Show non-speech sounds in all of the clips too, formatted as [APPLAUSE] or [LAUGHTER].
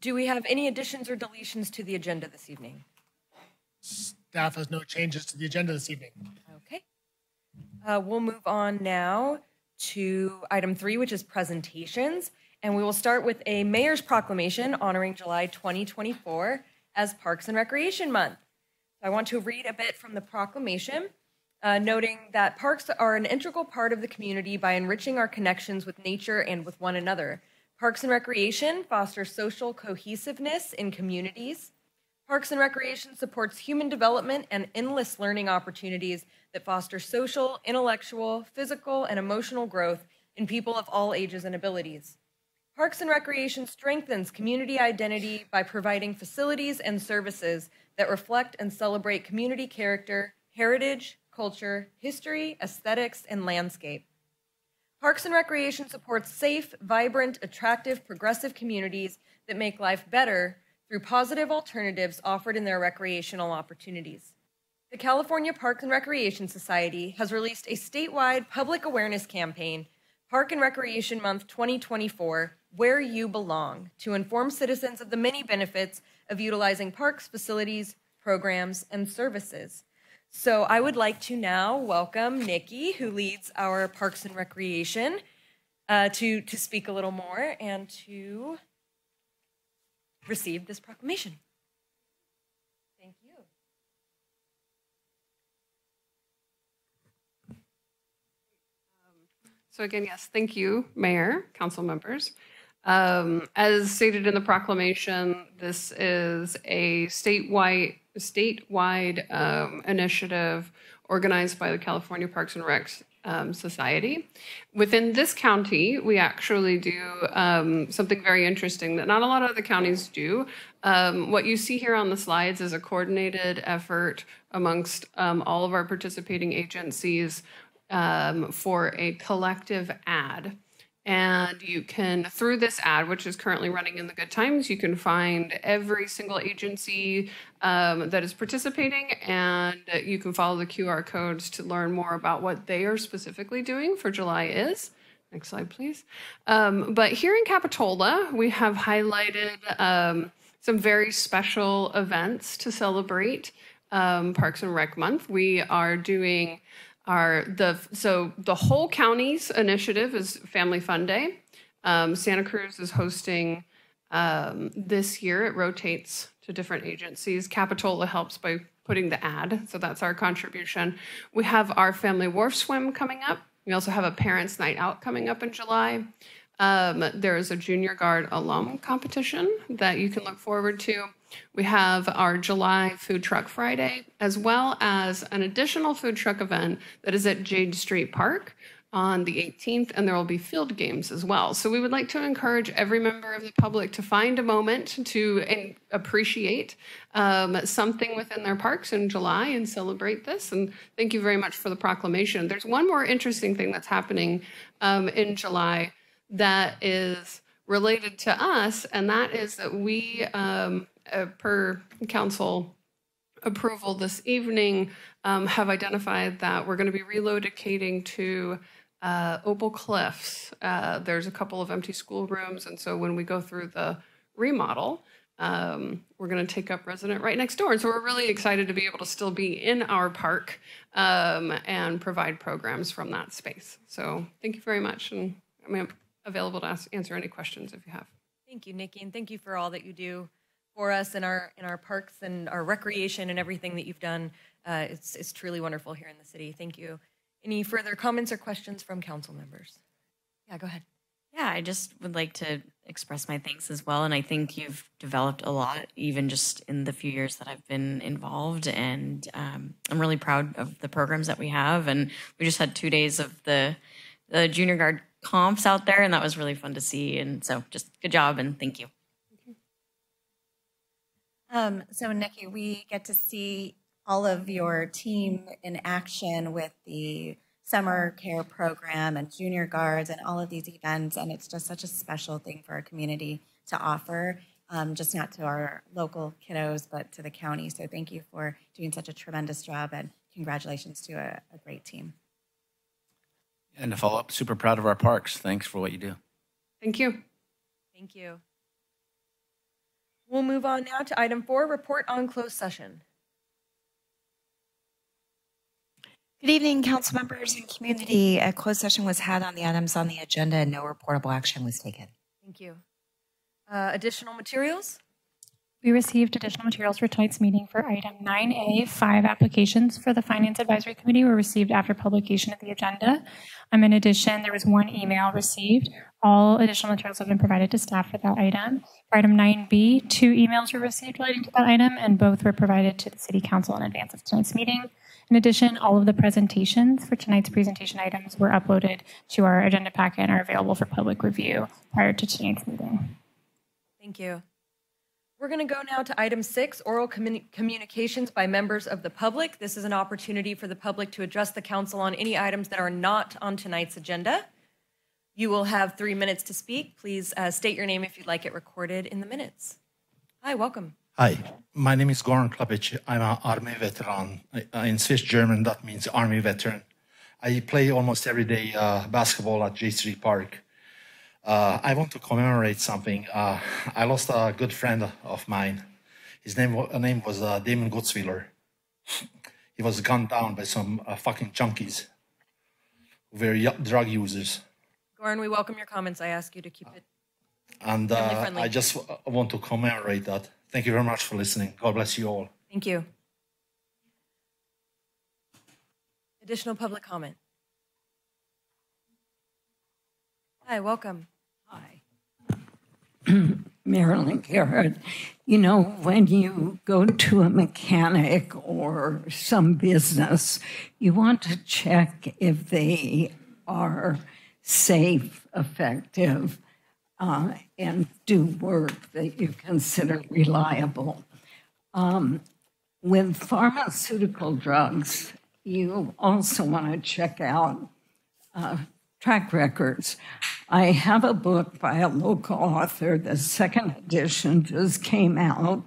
Do we have any additions or deletions to the agenda this evening? Staff has no changes to the agenda this evening. Okay. Uh, We'll move on now to item three, which is presentations. And we will start with a mayor's proclamation honoring July 2024 as Parks and Recreation Month. I want to read a bit from the proclamation, uh, noting that parks are an integral part of the community by enriching our connections with nature and with one another. Parks and Recreation foster social cohesiveness in communities. Parks and Recreation supports human development and endless learning opportunities that foster social, intellectual, physical, and emotional growth in people of all ages and abilities. Parks and Recreation strengthens community identity by providing facilities and services that reflect and celebrate community character, heritage, culture, history, aesthetics, and landscape. Parks and Recreation supports safe, vibrant, attractive, progressive communities that make life better through positive alternatives offered in their recreational opportunities. The California Parks and Recreation Society has released a statewide public awareness campaign, Park and Recreation Month 2024, Where You Belong, to inform citizens of the many benefits of utilizing parks, facilities, programs, and services. So I would like to now welcome Nikki, who leads our Parks and Recreation, uh, to, to speak a little more and to receive this proclamation. Thank you. So again, yes, thank you, Mayor, council members. Um, as stated in the proclamation, this is a statewide statewide um, initiative organized by the California Parks and Recs um, Society. Within this county, we actually do um, something very interesting that not a lot of other counties do. Um, what you see here on the slides is a coordinated effort amongst um, all of our participating agencies um, for a collective ad. And you can, through this ad, which is currently running in the Good Times, you can find every single agency um, that is participating, and you can follow the QR codes to learn more about what they are specifically doing for July is. Next slide, please. Um, but here in Capitola, we have highlighted um, some very special events to celebrate um, Parks and Rec Month. We are doing are the so the whole county's initiative is Family Fun Day. Um, Santa Cruz is hosting um, this year. It rotates to different agencies. Capitola helps by putting the ad, so that's our contribution. We have our Family Wharf Swim coming up. We also have a Parents Night Out coming up in July. Um, there is a Junior Guard alum competition that you can look forward to. We have our July Food Truck Friday, as well as an additional food truck event that is at Jade Street Park on the 18th, and there will be field games as well. So we would like to encourage every member of the public to find a moment to appreciate um, something within their parks in July and celebrate this. And thank you very much for the proclamation. There's one more interesting thing that's happening um, in July that is related to us, and that is that we um, uh, per council approval this evening, um, have identified that we're going to be relocating to uh, Opal Cliffs. Uh, there's a couple of empty schoolrooms, and so when we go through the remodel, um, we're going to take up resident right next door. And so we're really excited to be able to still be in our park um, and provide programs from that space. So thank you very much, and I'm available to ask, answer any questions if you have. Thank you, Nikki, and thank you for all that you do for us in our in our parks and our recreation and everything that you've done. Uh, it's it's truly wonderful here in the city. Thank you. Any further comments or questions from council members? Yeah, go ahead. Yeah, I just would like to express my thanks as well. And I think you've developed a lot, even just in the few years that I've been involved. And um, I'm really proud of the programs that we have. And we just had two days of the, the junior guard comps out there, and that was really fun to see. And so just good job and thank you. Um, so, Nikki, we get to see all of your team in action with the summer care program and junior guards and all of these events. And it's just such a special thing for our community to offer, um, just not to our local kiddos, but to the county. So, thank you for doing such a tremendous job and congratulations to a, a great team. And to follow up, super proud of our parks. Thanks for what you do. Thank you. Thank you. We'll move on now to item four, report on closed session. Good evening, council members and community. A closed session was had on the items on the agenda and no reportable action was taken. Thank you. Uh, Additional materials? We received additional materials for tonight's meeting for item 9A. Five applications for the Finance Advisory Committee were received after publication of the agenda. Um, in addition, there was one email received. All additional materials have been provided to staff for that item. For item 9B, two emails were received relating to that item, and both were provided to the City Council in advance of tonight's meeting. In addition, all of the presentations for tonight's presentation items were uploaded to our agenda packet and are available for public review prior to tonight's meeting. Thank you. We're going to go now to item six, oral communi- communications by members of the public. This is an opportunity for the public to address the council on any items that are not on tonight's agenda. You will have three minutes to speak. Please uh, state your name if you'd like it recorded in the minutes. Hi, welcome. Hi, my name is Goran Klapic. I'm an army veteran. In Swiss German, that means army veteran. I play almost every day uh, basketball at Jade Street Park. Uh, I want to commemorate something. Uh, I lost a good friend of mine. His name, name was uh, Damon Gutzwiller. He was gunned down by some uh, fucking junkies, who were y- drug users. Goran, we welcome your comments. I ask you to keep it. And uh. I just w- want to commemorate that. Thank you very much for listening. God bless you all. Thank you. Additional public comment. Hi, welcome. [CLEARS THROAT] Marilyn Garrett. You know, when you go to a mechanic or some business, you want to check if they are safe, effective, uh, and do work that you consider reliable. Um, with pharmaceutical drugs, you also want to check out uh, track records. I have a book by a local author. The second edition just came out.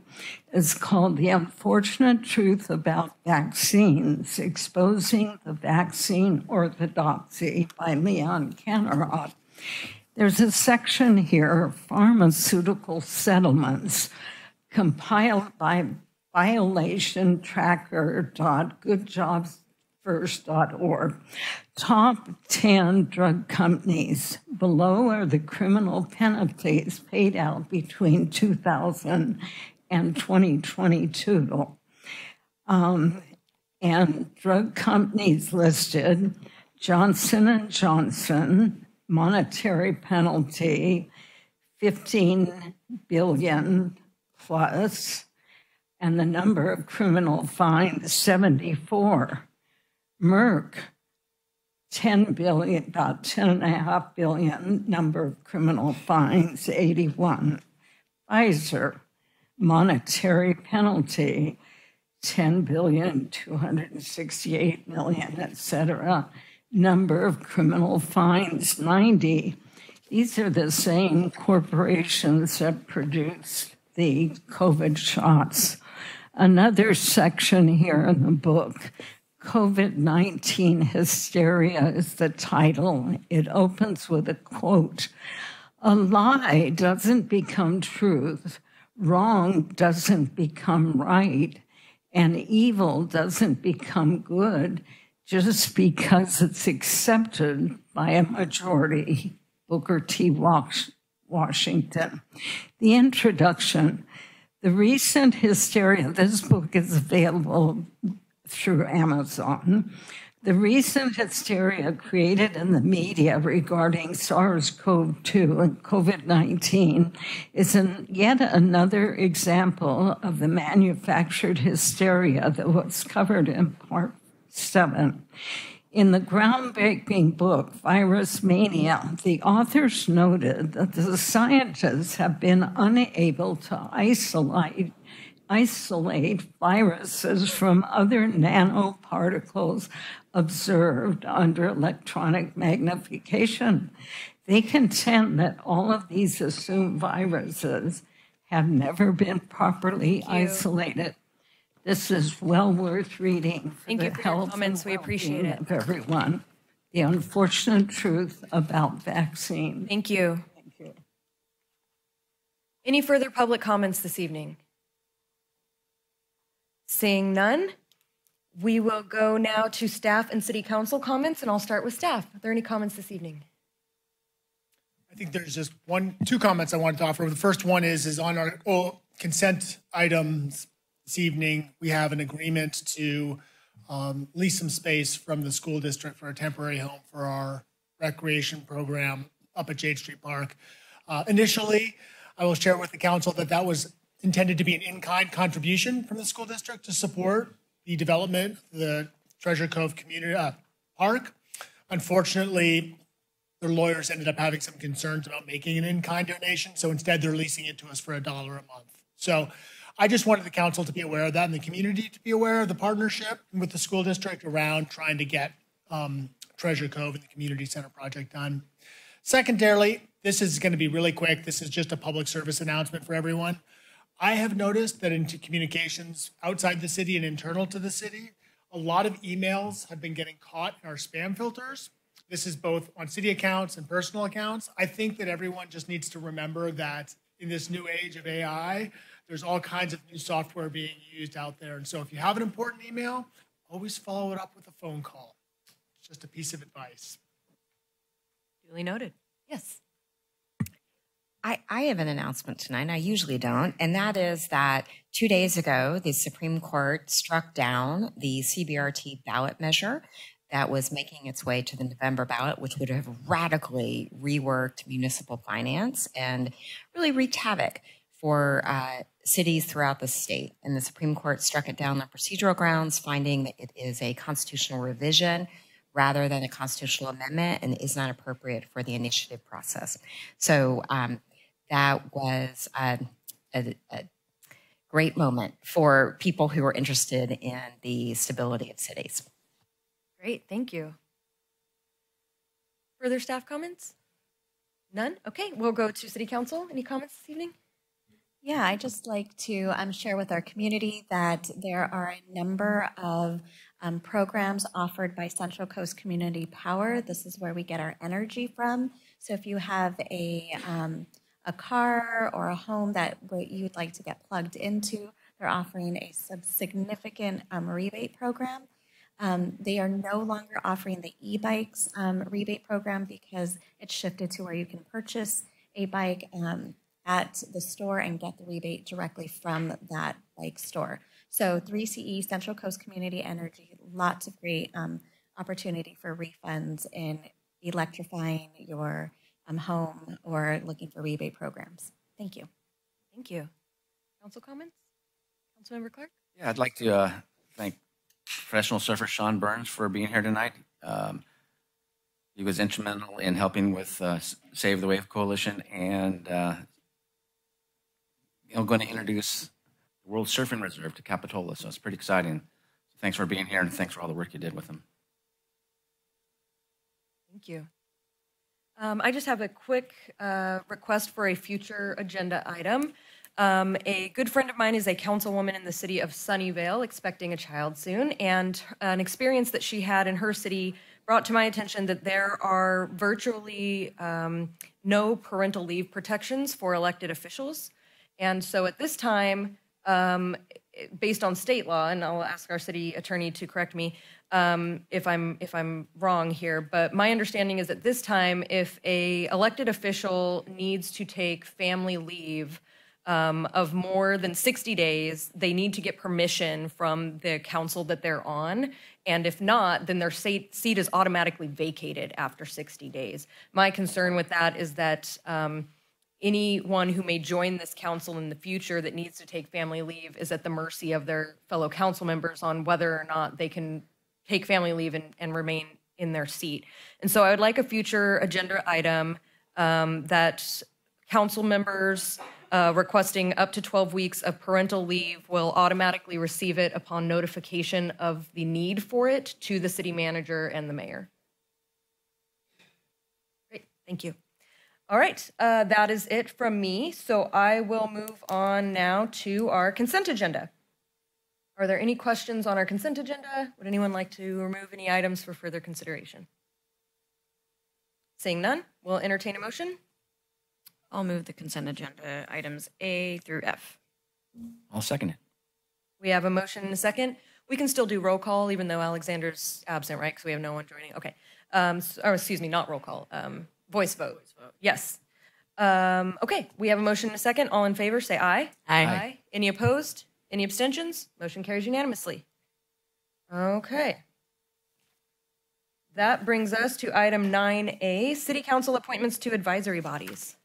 It's called The Unfortunate Truth About Vaccines Exposing the Vaccine Orthodoxy by Leon Canarot. There's a section here, pharmaceutical settlements, compiled by violationtracker.goodjobsfirst.org. Top 10 drug companies. Below are the criminal penalties paid out between 2000 and 2022. Um, and drug companies listed Johnson and Johnson, monetary penalty 15 billion plus, and the number of criminal fines 74. Merck, 10 billion, about 10 and a half billion number of criminal fines, 81. Pfizer, monetary penalty, 10 billion, 268 million, et cetera. Number of criminal fines, 90. These are the same corporations that produced the COVID shots. Another section here in the book, COVID 19 hysteria is the title. It opens with a quote A lie doesn't become truth, wrong doesn't become right, and evil doesn't become good just because it's accepted by a majority. Booker T. Washington. The introduction. The recent hysteria, this book is available through Amazon. The recent hysteria created in the media regarding SARS CoV 2 and COVID 19 is an, yet another example of the manufactured hysteria that was covered in part seven. In the groundbreaking book, Virus Mania, the authors noted that the scientists have been unable to isolate isolate viruses from other nanoparticles observed under electronic magnification. They contend that all of these assumed viruses have never been properly isolated. This is well worth reading for Thank the you for health and comments. We appreciate it. of everyone. The unfortunate truth about vaccines. Thank you. Thank you. Any further public comments this evening? Seeing none, we will go now to staff and city council comments, and I'll start with staff. Are there any comments this evening? I think there's just one, two comments I wanted to offer. The first one is, is on our oh, consent items this evening, we have an agreement to um, lease some space from the school district for a temporary home for our recreation program up at Jade Street Park. Uh, Initially, I will share with the council that that was intended to be an in-kind contribution from the school district to support the development of the Treasure Cove Community uh, Park. Unfortunately, their lawyers ended up having some concerns about making an in-kind donation, so instead they're leasing it to us for a dollar a month. So I just wanted the council to be aware of that and the community to be aware of the partnership with the school district around trying to get um, Treasure Cove and the community center project done. Secondarily, this is going to be really quick. This is just a public service announcement for everyone. I have noticed that into communications outside the city and internal to the city, a lot of emails have been getting caught in our spam filters. This is both on city accounts and personal accounts. I think that everyone just needs to remember that in this new age of AI, there's all kinds of new software being used out there. And so if you have an important email, always follow it up with a phone call. It's just a piece of advice. Duly noted. Yes. I, I have an announcement tonight. And I usually don't. And that is that two days ago, the Supreme Court struck down the CBRT ballot measure that was making its way to the November ballot, which would have radically reworked municipal finance and really wreaked havoc for uh, cities throughout the state. And the Supreme Court struck it down on procedural grounds, finding that it is a constitutional revision rather than a constitutional amendment and is not appropriate for the initiative process. So um, that was a, a, a great moment for people who are interested in the stability of cities. Great, thank you. Further staff comments? None? Okay, we'll go to city council. Any comments this evening? Yeah, I just like to um, share with our community that there are a number of um, programs offered by Central Coast Community Power. This is where we get our energy from. So if you have a um, a car or a home that you'd like to get plugged into, they're offering a significant um, rebate program. Um, they are no longer offering the e-bikes um, rebate program because it's shifted to where you can purchase a bike um, at the store and get the rebate directly from that bike store. So 3CE, Central Coast Community Energy, lots of great um, opportunity for refunds in electrifying your um, home or looking for rebate programs. Thank you. Thank you. Council comments? Councilmember Clark? Yeah, I'd like to uh, thank professional surfer Sean Burns for being here tonight. Um, he was instrumental in helping with uh, Save the Wave Coalition and uh, you know, going to introduce the World Surfing Reserve to Capitola, so it's pretty exciting. So thanks for being here and thanks for all the work you did with him. Thank you. Um, I just have a quick uh, request for a future agenda item. Um, a good friend of mine is a councilwoman in the city of Sunnyvale, expecting a child soon, and an experience that she had in her city brought to my attention that there are virtually um, no parental leave protections for elected officials. And so at this time, um, based on state law, and I'll ask our city attorney to correct me, um, if I'm if I'm wrong here, but my understanding is at this time, if a elected official needs to take family leave um, of more than 60 days, they need to get permission from the council that they're on, and if not, then their seat, seat is automatically vacated after 60 days. My concern with that is that. Um, anyone who may join this council in the future that needs to take family leave is at the mercy of their fellow council members on whether or not they can take family leave and, and remain in their seat. And so I would like a future agenda item um, that council members uh, requesting up to 12 weeks of parental leave will automatically receive it upon notification of the need for it to the city manager and the mayor. Great, thank you. All right, uh, that is it from me. So I will move on now to our consent agenda. Are there any questions on our consent agenda? Would anyone like to remove any items for further consideration? Seeing none, we'll entertain a motion. I'll move the consent agenda items A through F. I'll second it. We have a motion and a second. We can still do roll call, even though Alexander's absent, right? Because we have no one joining. Okay. Um, s- or excuse me, not roll call. Um, voice vote. Yes. Um, okay. We have a motion and a second. All in favor, say aye. Aye. Any opposed? Any abstentions? Motion carries unanimously. Okay. That brings us to item 9A, City Council appointments to advisory bodies.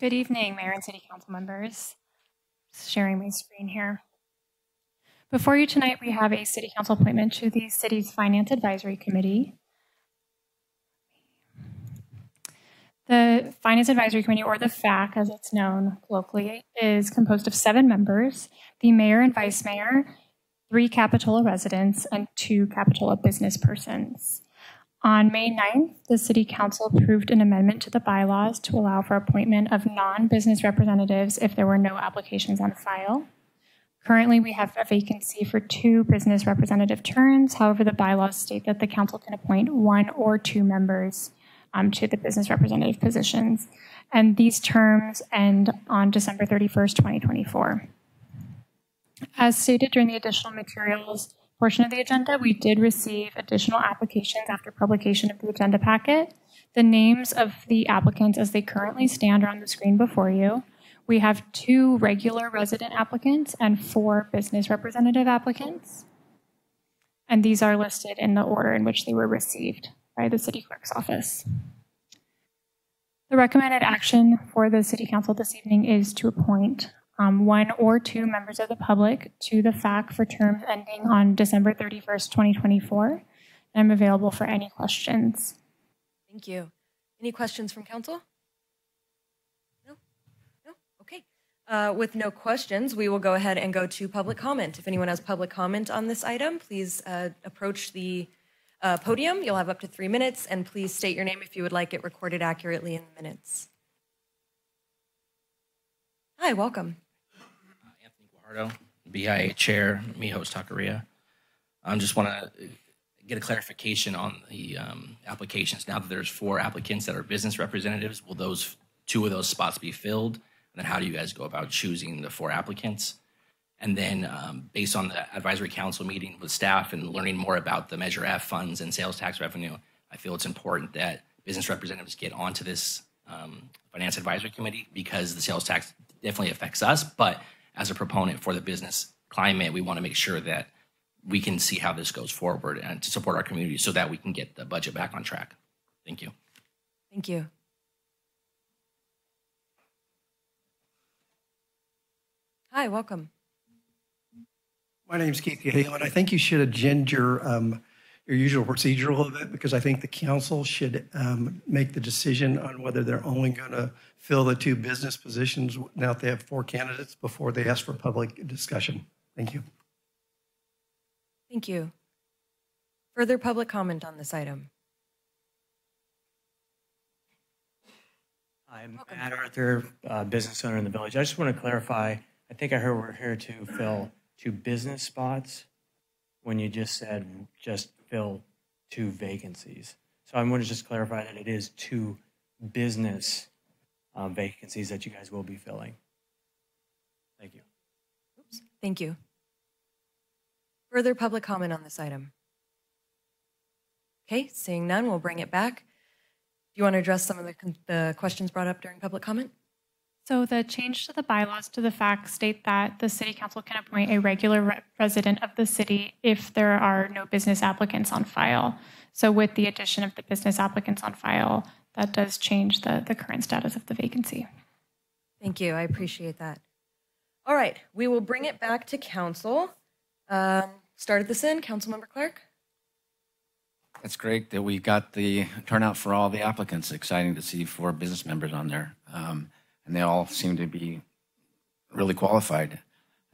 Good evening, Mayor and City Council members. Sharing my screen here. Before you tonight, we have a City Council appointment to the city's Finance Advisory Committee. The Finance Advisory Committee, or the FAC as it's known locally, is composed of seven members, the mayor and vice mayor, three Capitola residents, and two Capitola business persons. On May 9th, the City Council approved an amendment to the bylaws to allow for appointment of non-business representatives if there were no applications on file. Currently, we have a vacancy for two business representative terms. However, the bylaws state that the council can appoint one or two members um, to the business representative positions. And these terms end on December 31st, 2024. As stated during the additional materials portion of the agenda, we did receive additional applications after publication of the agenda packet. The names of the applicants as they currently stand are on the screen before you. We have two regular resident applicants and four business representative applicants. And these are listed in the order in which they were received by the city clerk's office. The recommended action for the city council this evening is to appoint um, one or two members of the public to the FAC for terms ending on December 31st, 2024. I'm available for any questions. Thank you. Any questions from council? No? No? Okay. Uh, With no questions, we will go ahead and go to public comment. If anyone has public comment on this item, please uh, approach the uh, podium. You'll have up to three minutes, and please state your name if you would like it recorded accurately in the minutes. Hi, welcome. Anthony Guajardo, BIA Chair, Mijos Taqueria. I just want to get a clarification on the um, applications. Now that there's four applicants that are business representatives, will those, two of those spots be filled? And then how do you guys go about choosing the four applicants? And then, um, based on the advisory council meeting with staff and learning more about the Measure F funds and sales tax revenue, I feel it's important that business representatives get onto this um, finance advisory committee because the sales tax definitely affects us. But as a proponent for the business climate, we want to make sure that we can see how this goes forward and to support our community so that we can get the budget back on track. Thank you. Thank you. Hi, welcome. My name's Keith Hale, and I think you should agenda your, um, your usual procedure a little bit because I think the council should um, make the decision on whether they're only going to fill the two business positions now that they have four candidates before they ask for public discussion. Thank you. Thank you. Further public comment on this item? I'm Matt Arthur, uh, business owner in the village. I just want to clarify, I think I heard we're here to fill two business spots when you just said just fill two vacancies. So I want to just clarify that it is two business um, vacancies that you guys will be filling. Thank you. Oops, thank you. Further public comment on this item? Okay, seeing none, we'll bring it back. Do you want to address some of the, the questions brought up during public comment? So the change to the bylaws to the fact state that the city council can appoint a regular re- resident of the city if there are no business applicants on file. So with the addition of the business applicants on file, that does change the, the current status of the vacancy. Thank you, I appreciate that. All right, we will bring it back to council. Um, Started this in, Councilmember Clark? That's great that we got the turnout for all the applicants. Exciting to see four business members on there. Um, and they all seem to be really qualified.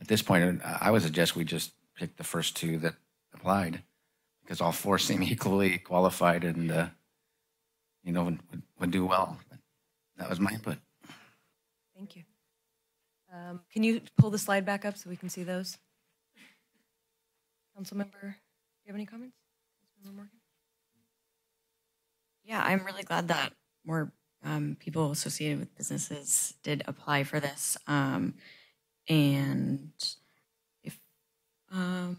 At this point, I I would suggest we just pick the first two that applied because all four [LAUGHS] seem equally qualified and, uh, you know, would, would do well. That was my input. Thank you. Um, Can you pull the slide back up so we can see those? Council member, do you have any comments? Councilmember Morgan? Yeah, I'm really glad that more um, people associated with businesses did apply for this. Um, and if um,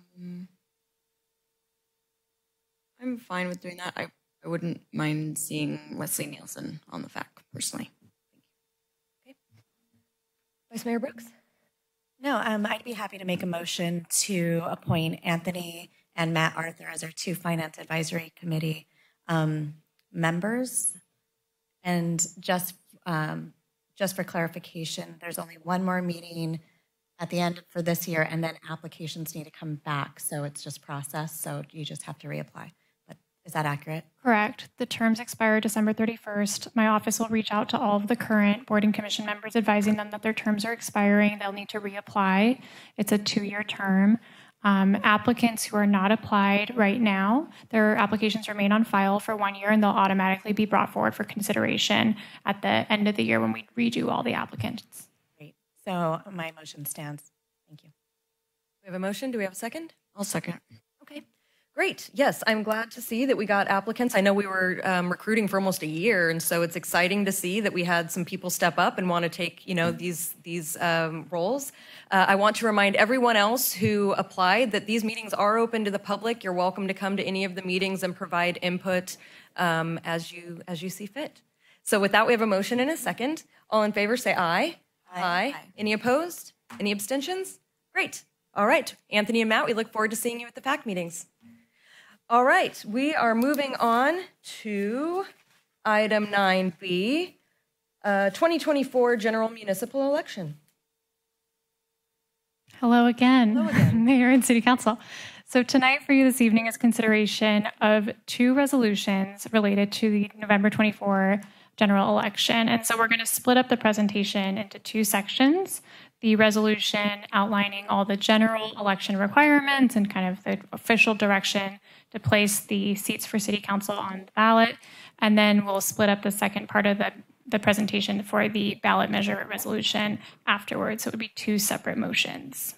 I'm fine with doing that, I, I wouldn't mind seeing Wesley Nielsen on the FAC personally. Vice Mayor Brooks? No, um, I'd be happy to make a motion to appoint Anthony and Matt Arthur as our two Finance Advisory Committee um, members. And just, um, just for clarification, there's only one more meeting at the end for this year, and then applications need to come back. So it's just process, so you just have to reapply. But is that accurate? Correct. The terms expire December 31st. My office will reach out to all of the current board and commission members, advising them that their terms are expiring. They'll need to reapply. It's a two-year term. Um, applicants who are not applied right now, their applications remain on file for one year and they'll automatically be brought forward for consideration at the end of the year when we redo all the applicants. Great. So my motion stands. Thank you. We have a motion. Do we have a second? I'll second. Great. Yes, I'm glad to see that we got applicants. I know we were um, recruiting for almost a year, and so it's exciting to see that we had some people step up and want to take, you know, these these um, roles. Uh, I want to remind everyone else who applied that these meetings are open to the public. You're welcome to come to any of the meetings and provide input um, as you as you see fit. So with that, we have a motion and a second. All in favor, say aye. Aye. Any opposed? Any abstentions? Great. All right, Anthony and Matt, we look forward to seeing you at the PAC meetings. All right, we are moving on to item 9B, uh, 2024 general municipal election. Hello again, [LAUGHS] Mayor and City Council. So tonight for you this evening is consideration of two resolutions related to the November 24 general election. And so we're going to split up the presentation into two sections. The resolution outlining all the general election requirements and kind of the official direction to place the seats for city council on the ballot. And then we'll split up the second part of the, the presentation for the ballot measure resolution afterwards. So it would be two separate motions.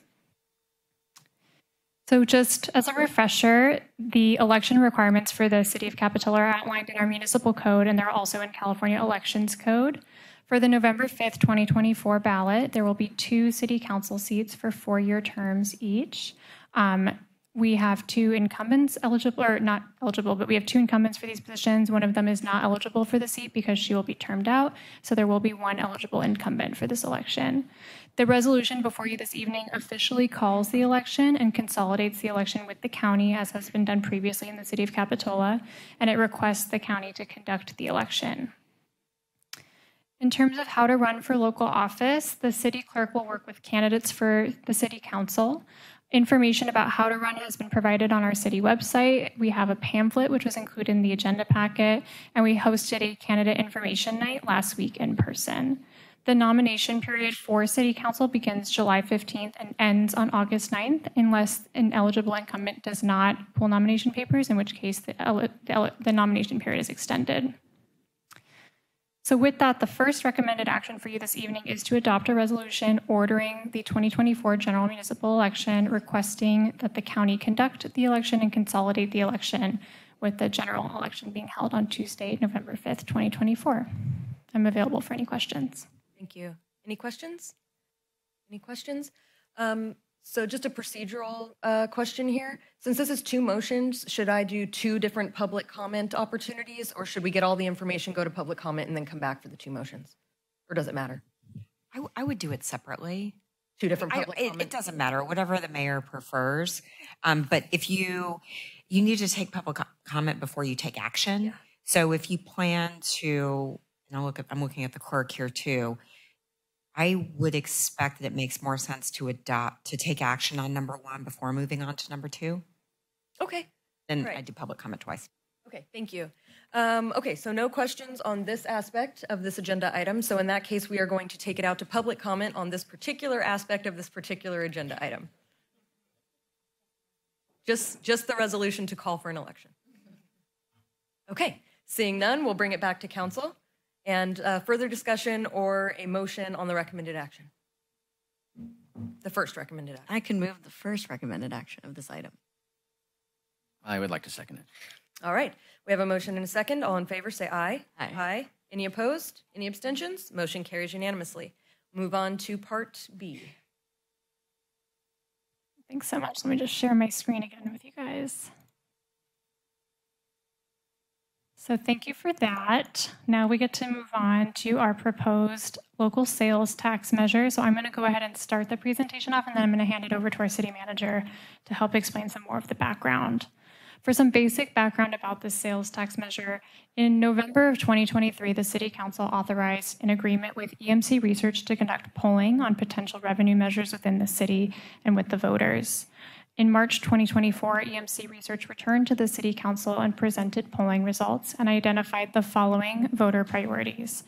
So, just as a refresher, the election requirements for the City of Capitola are outlined in our municipal code, and they're also in California Elections Code. For the November 5th, 2024 ballot, there will be two city council seats for four year terms each. Um, we have two incumbents eligible, or not eligible, but we have two incumbents for these positions. One of them is not eligible for the seat because she will be termed out. So there will be one eligible incumbent for this election. The resolution before you this evening officially calls the election and consolidates the election with the county, as has been done previously in the city of Capitola, and it requests the county to conduct the election. In terms of how to run for local office, the city clerk will work with candidates for the city council. Information about how to run has been provided on our city website. We have a pamphlet which was included in the agenda packet, and we hosted a candidate information night last week in person. The nomination period for City Council begins July 15th and ends on August 9th, unless an eligible incumbent does not pull nomination papers, in which case the, the, the nomination period is extended. So, with that, the first recommended action for you this evening is to adopt a resolution ordering the 2024 general municipal election, requesting that the county conduct the election and consolidate the election with the general election being held on Tuesday, November 5th, 2024. I'm available for any questions. Thank you. Any questions? Any questions? Um, so just a procedural uh, question here. Since this is two motions, should I do two different public comment opportunities or should we get all the information, go to public comment and then come back for the two motions? Or does it matter? I, I would do it separately. Two different I- public it, comment? it doesn't matter, whatever the mayor prefers. Um, but if you, you need to take public co- comment before you take action. So if you plan to, and I'll look at, I'm looking at the clerk here too. I would expect that it makes more sense to adopt, to take action on number one before moving on to number two. Okay. Then Right. I do public comment twice. Okay, thank you. Um, okay, so no questions on this aspect of this agenda item. So in that case, we are going to take it out to public comment on this particular aspect of this particular agenda item. Just, just the resolution to call for an election. Okay, seeing none, we'll bring it back to council. And uh, further discussion or a motion on the recommended action? The first recommended action. I can move the first recommended action of this item. I would like to second it. All right, we have a motion and a second. All in favor, say aye. Aye. Aye. Any opposed? Any abstentions? Motion carries unanimously. Move on to Part B. Thanks so much. Let me just share my screen again with you guys. So thank you for that. Now we get to move on to our proposed local sales tax measure. So I'm going to go ahead and start the presentation off, and then I'm going to hand it over to our city manager to help explain some more of the background. For some basic background about this sales tax measure, in November of 2023, the City Council authorized an agreement with EMC Research to conduct polling on potential revenue measures within the city and with the voters. In March 2024, EMC Research returned to the City Council and presented polling results and identified the following voter priorities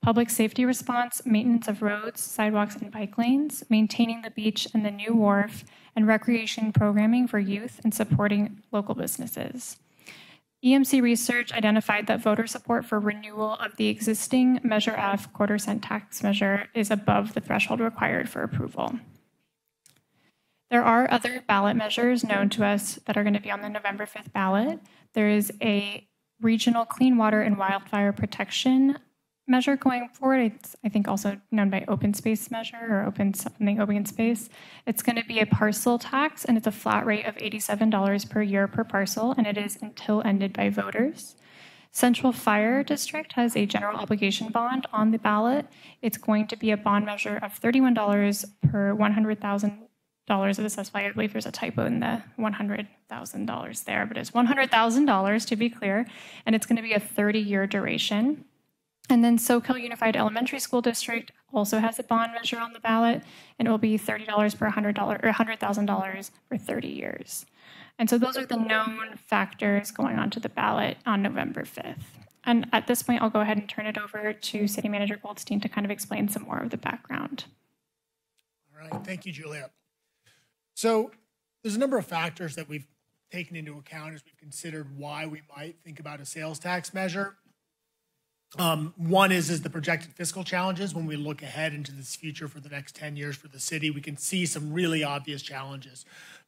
public safety response, maintenance of roads, sidewalks, and bike lanes, maintaining the beach and the new wharf, and recreation programming for youth and supporting local businesses. EMC research identified that voter support for renewal of the existing Measure F quarter cent tax measure is above the threshold required for approval. There are other ballot measures known to us that are going to be on the November 5th ballot. There is a regional clean water and wildfire protection measure going forward. It's, I think, also known by open space measure or open something open space. It's going to be a parcel tax, and it's a flat rate of $87 per year per parcel, and it is until ended by voters. Central Fire District has a general obligation bond on the ballot. It's going to be a bond measure of $31 per $100,000 of assessed value. I believe there's a typo in the $100,000 there, but it's $100,000 to be clear, and it's going to be a 30 year duration. And then Soquel Union Elementary School District also has a bond measure on the ballot, and it will be $30 per $100 or $100,000 for 30 years. And so those are the known factors going onto the ballot on November 5th. And at this point, I'll go ahead and turn it over to City Manager Goldstein to kind of explain some more of the background. All right, thank you, Juliet. So there's a number of factors that we've taken into account as we've considered why we might think about a sales tax measure. Um, one is is the projected fiscal challenges. When we look ahead into this future for the next 10 years for the city, we can see some really obvious challenges,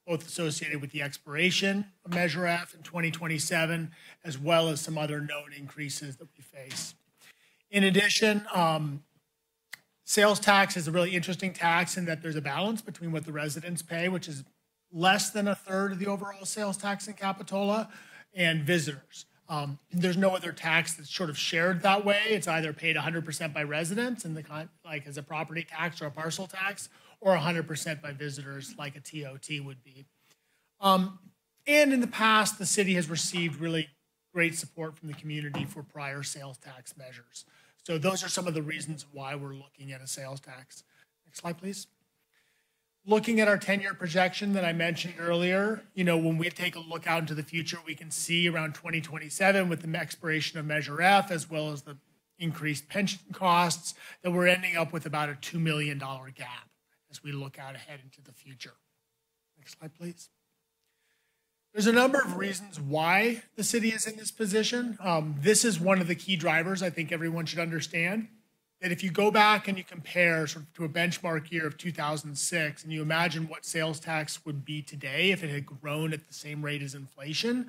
both associated with the expiration of Measure F in 2027, as well as some other known increases that we face. In addition, um, sales tax is a really interesting tax in that there's a balance between what the residents pay, which is less than a third of the overall sales tax in Capitola, and visitors. Um, there's no other tax that's sort of shared that way. It's either paid 100% by residents, in the like as a property tax or a parcel tax, or 100% by visitors, like a TOT would be. Um, and in the past, the city has received really great support from the community for prior sales tax measures. So those are some of the reasons why we're looking at a sales tax. Next slide, please looking at our 10-year projection that I mentioned earlier, you know, when we take a look out into the future, we can see around 2027 with the expiration of Measure F, as well as the increased pension costs, that we're ending up with about a $2 million gap as we look out ahead into the future. Next slide, please. There's a number of reasons why the city is in this position. Um, this is one of the key drivers I think everyone should understand that if you go back and you compare sort of to a benchmark year of 2006 and you imagine what sales tax would be today if it had grown at the same rate as inflation,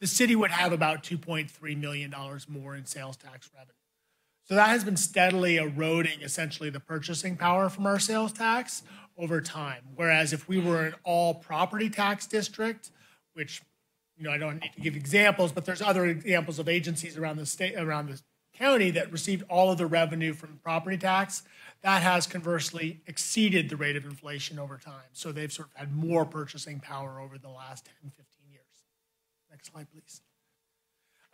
the city would have about $2.3 million more in sales tax revenue. So that has been steadily eroding essentially the purchasing power from our sales tax over time. Whereas if we were an all property tax district, which you know I don't need to give examples, but there's other examples of agencies around the state around the county that received all of the revenue from property tax, that has conversely exceeded the rate of inflation over time. So they've sort of had more purchasing power over the last 10, 15 years. Next slide, please.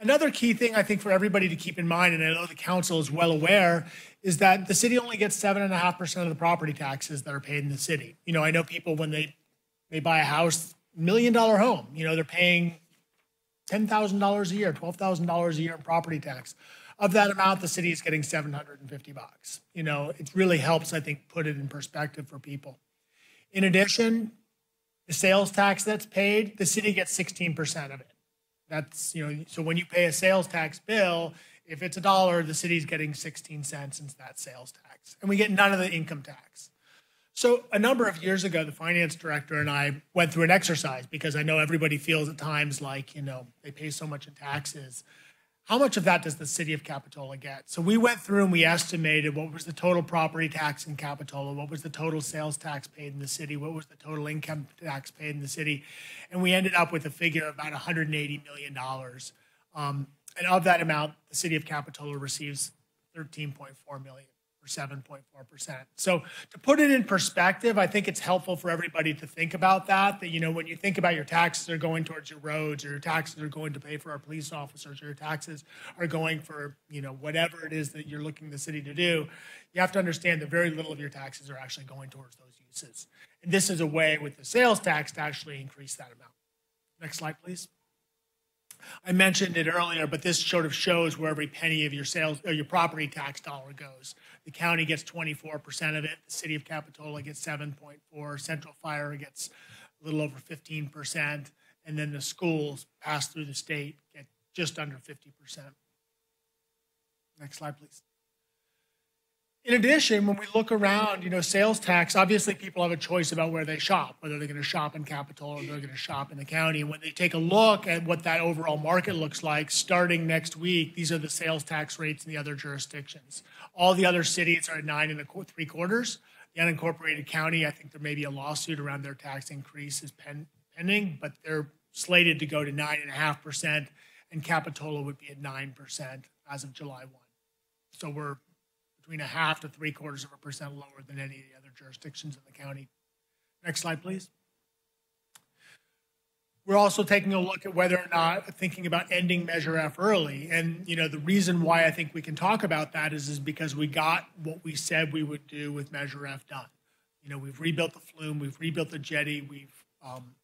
Another key thing I think for everybody to keep in mind, and I know the council is well aware, is that the city only gets seven and a half percent of the property taxes that are paid in the city. You know, I know people when they they buy a house, million dollar home, you know, they're paying ten thousand dollars a year, twelve thousand dollars a year in property tax of that amount, the city is getting 750 bucks. You know, it really helps, I think, put it in perspective for people. In addition, the sales tax that's paid, the city gets 16% of it. That's, you know, so when you pay a sales tax bill, if it's a dollar, the city's getting 16 cents into that sales tax. And we get none of the income tax. So a number of years ago, the finance director and I went through an exercise because I know everybody feels at times like, you know, they pay so much in taxes how much of that does the city of Capitola get? So we went through and we estimated what was the total property tax in Capitola, what was the total sales tax paid in the city, what was the total income tax paid in the city, and we ended up with a figure of about 180 million dollars. Um, and of that amount, the city of Capitola receives 13.4 million 7.4%. So to put it in perspective, I think it's helpful for everybody to think about that, that, you know, when you think about your taxes are going towards your roads or your taxes are going to pay for our police officers or your taxes are going for, you know, whatever it is that you're looking the city to do, you have to understand that very little of your taxes are actually going towards those uses. And this is a way with the sales tax to actually increase that amount. Next slide, please. I mentioned it earlier, but this sort of shows where every penny of your sales or your property tax dollar goes. The county gets 24% of it. The city of Capitola gets 7.4. Central Fire gets a little over 15%, and then the schools pass through the state get just under 50%. Next slide, please. In addition, when we look around, you know, sales tax, obviously people have a choice about where they shop, whether they're going to shop in Capitola or they're going to shop in the county. And when they take a look at what that overall market looks like, starting next week, these are the sales tax rates in the other jurisdictions. All the other cities are at nine and a three quarters. The unincorporated county, I think there may be a lawsuit around their tax increase is pen, pending, but they're slated to go to nine and a half percent, and Capitola would be at nine percent as of July one. So we're between a half to three quarters of a percent lower than any of the other jurisdictions in the county. Next slide, please. We're also taking a look at whether or not thinking about ending Measure F early. And you know, the reason why I think we can talk about that is, is because we got what we said we would do with Measure F done. You know, we've rebuilt the flume, we've rebuilt the jetty, we've um,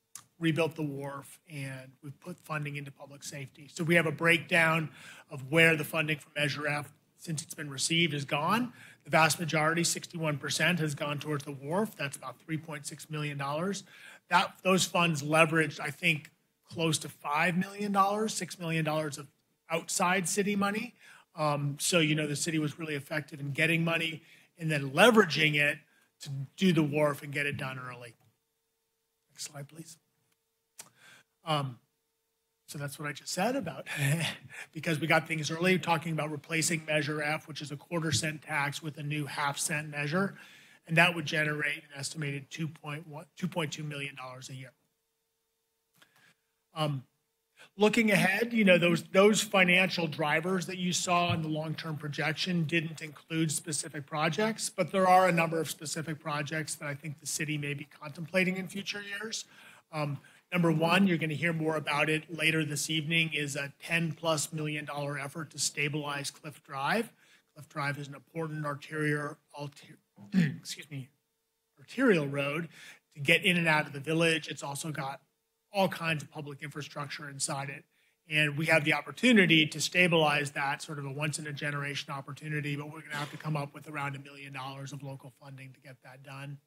rebuilt the wharf, and we've put funding into public safety. So we have a breakdown of where the funding for Measure F since it's been received is gone. The vast majority, 61%, has gone towards the wharf. That's about $3.6 million. That, those funds leveraged, I think, close to $5 million, $6 million of outside city money. Um, so, you know, the city was really effective in getting money and then leveraging it to do the wharf and get it done early. Next slide, please. Um, so that's what I just said about [LAUGHS] because we got things early talking about replacing Measure F, which is a quarter cent tax with a new half cent measure. And that would generate an estimated $2.2 million a year. Um, looking ahead, you know, those, those financial drivers that you saw in the long-term projection didn't include specific projects, but there are a number of specific projects that I think the city may be contemplating in future years. Um, Number one, you're going to hear more about it later this evening, is a 10 plus million dollar effort to stabilize Cliff Drive. Cliff Drive is an important arterial, [CLEARS THROAT] excuse me, arterial road to get in and out of the village. It's also got all kinds of public infrastructure inside it. And we have the opportunity to stabilize that, sort of a once in a generation opportunity, but we're going to have to come up with around a million dollars of local funding to get that done.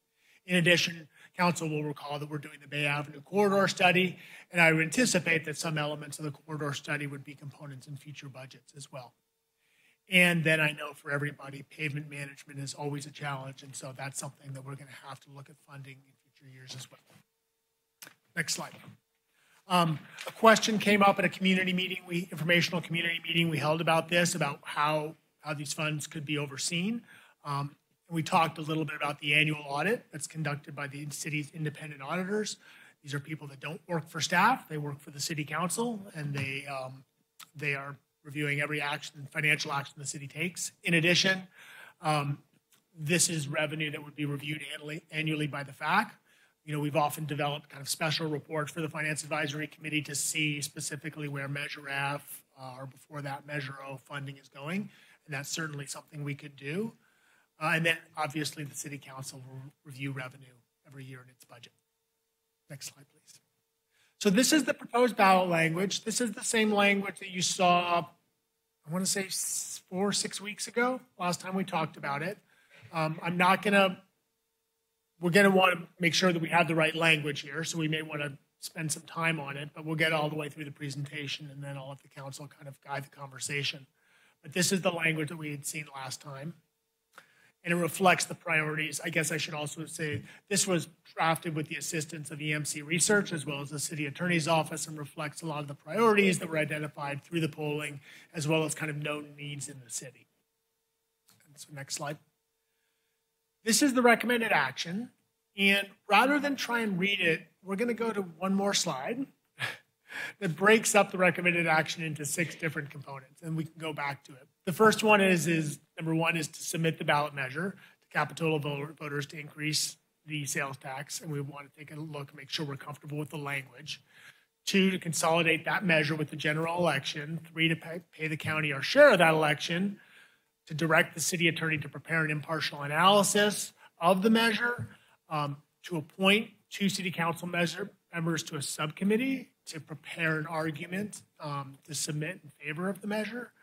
In addition, council will recall that we're doing the Bay Avenue corridor study, and I would anticipate that some elements of the corridor study would be components in future budgets as well. And then I know for everybody, pavement management is always a challenge, and so that's something that we're going to have to look at funding in future years as well. Next slide. Um, a question came up at a community meeting, we informational community meeting we held about this, about how how these funds could be overseen. Um, we talked a little bit about the annual audit that's conducted by the city's independent auditors. These are people that don't work for staff; they work for the city council, and they um, they are reviewing every action, financial action the city takes. In addition, um, this is revenue that would be reviewed annually, annually by the FAC. You know, we've often developed kind of special reports for the Finance Advisory Committee to see specifically where Measure F uh, or before that Measure O funding is going, and that's certainly something we could do. Uh, and then obviously the city council will review revenue every year in its budget. Next slide, please. So this is the proposed ballot language. This is the same language that you saw, I want to say four, or six weeks ago, last time we talked about it. Um, I'm not going to, we're going to want to make sure that we have the right language here, so we may want to spend some time on it, but we'll get all the way through the presentation and then I'll let the council kind of guide the conversation. But this is the language that we had seen last time. And it reflects the priorities. I guess I should also say this was drafted with the assistance of EMC Research as well as the City Attorney's Office and reflects a lot of the priorities that were identified through the polling as well as kind of known needs in the city. And so next slide. This is the recommended action. And rather than try and read it, we're going to go to one more slide [LAUGHS] that breaks up the recommended action into six different components, and we can go back to it. The first one is, is number one is to submit the ballot measure to Capitola voters to increase the sales tax, and we want to take a look, make sure we're comfortable with the language. Two, to consolidate that measure with the general election. Three, to pay, pay the county our share of that election. To direct the city attorney to prepare an impartial analysis of the measure. Um, to appoint two city council measure, members to a subcommittee to prepare an argument um, to submit in favor of the measure.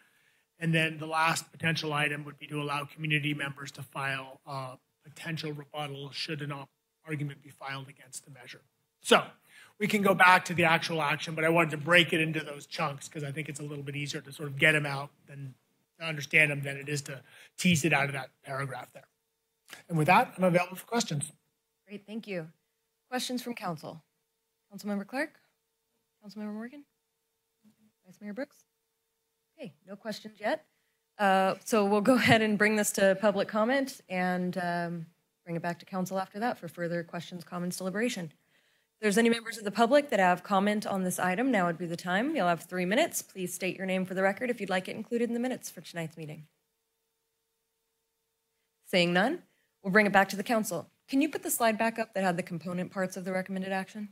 And then the last potential item would be to allow community members to file uh, potential rebuttal should an argument be filed against the measure. So we can go back to the actual action, but I wanted to break it into those chunks because I think it's a little bit easier to sort of get them out than to understand them than it is to tease it out of that paragraph there. And with that, I'm available for questions. Great, thank you. Questions from council? Councilmember Clark? Councilmember Morgan? Vice Mayor Brooks? Okay, no questions yet. Uh, so we'll go [LAUGHS] ahead and bring this to public comment and um, bring it back to council after that for further questions, comments, deliberation. If there's any members of the public that have comment on this item, now would be the time. You'll have three minutes. Please state your name for the record if you'd like it included in the minutes for tonight's meeting. Saying none, we'll bring it back to the council. Can you put the slide back up that had the component parts of the recommended action?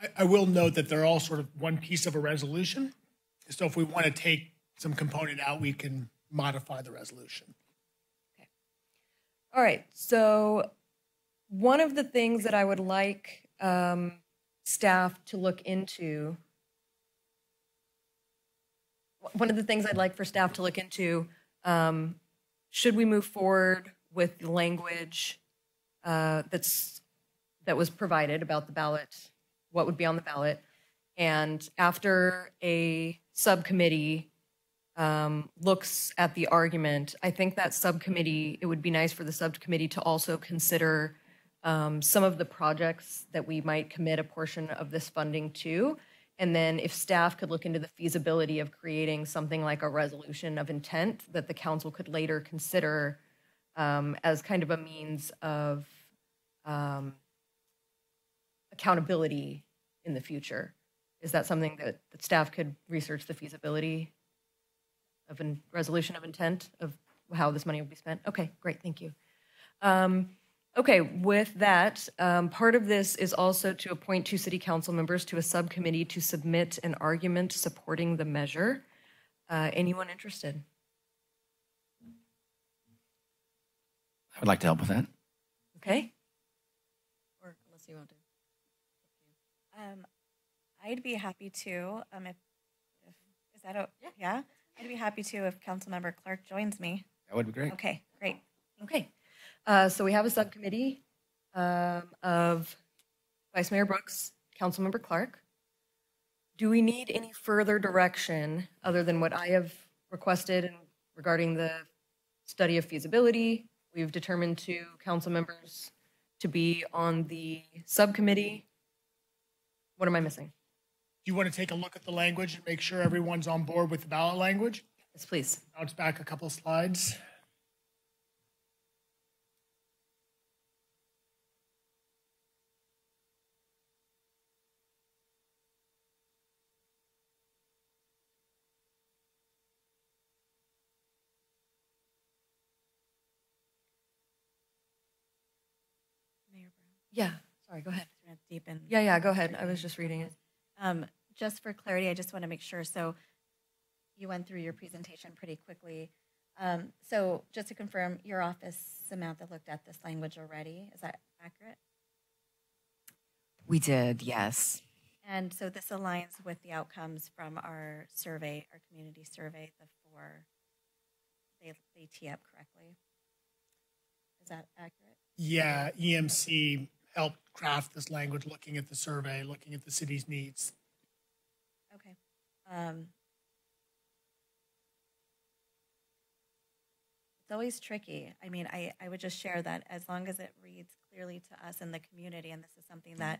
I, I will note that they're all sort of one piece of a resolution. So if we want to take some component out, we can modify the resolution. Okay. All right, so one of the things that I would like um, staff to look into, one of the things I'd like for staff to look into, um, should we move forward with the language uh, that's that was provided about the ballot what would be on the ballot. And after a subcommittee um, looks at the argument, I think that subcommittee, it would be nice for the subcommittee to also consider um, some of the projects that we might commit a portion of this funding to. And then if staff could look into the feasibility of creating something like a resolution of intent that the council could later consider um, as kind of a means of um, accountability in the future. Is that something that, that staff could research the feasibility of a resolution of intent of how this money will be spent? Okay, great, thank you. Um, okay, with that, um, part of this is also to appoint two city council members to a subcommittee to submit an argument supporting the measure. Uh, anyone interested? I would like to help with that. Okay. Or unless you want to. Um, I'd be happy to, um, if, if, is that, a- yeah? I'd be happy to if Councilmember Clark joins me. That would be great. Okay, great. Okay. Uh, so we have a subcommittee um, of Vice Mayor Brooks, Councilmember Clark. Do we need any further direction other than what I have requested and regarding the study of feasibility? We've determined two council members to be on the subcommittee. What am I missing? Do you want to take a look at the language and make sure everyone's on board with the ballot language? Yes, please. Bounce back a couple slides. Yeah, sorry, go ahead. Deepen. Yeah, yeah, go ahead. I was just reading it. Um, just for clarity, I just want to make sure. So you went through your presentation pretty quickly. Um, so just to confirm, your office, Samantha, looked at this language already. Is that accurate? We did, yes. And so this aligns with the outcomes from our survey, our community survey, the four, they, they tee up correctly. Is that accurate? Yeah, EMC helped craft this language, looking at the survey, looking at the city's needs. Okay. Um, It's always tricky. I mean, I, I would just share that as long as it reads clearly to us in the community, and this is something that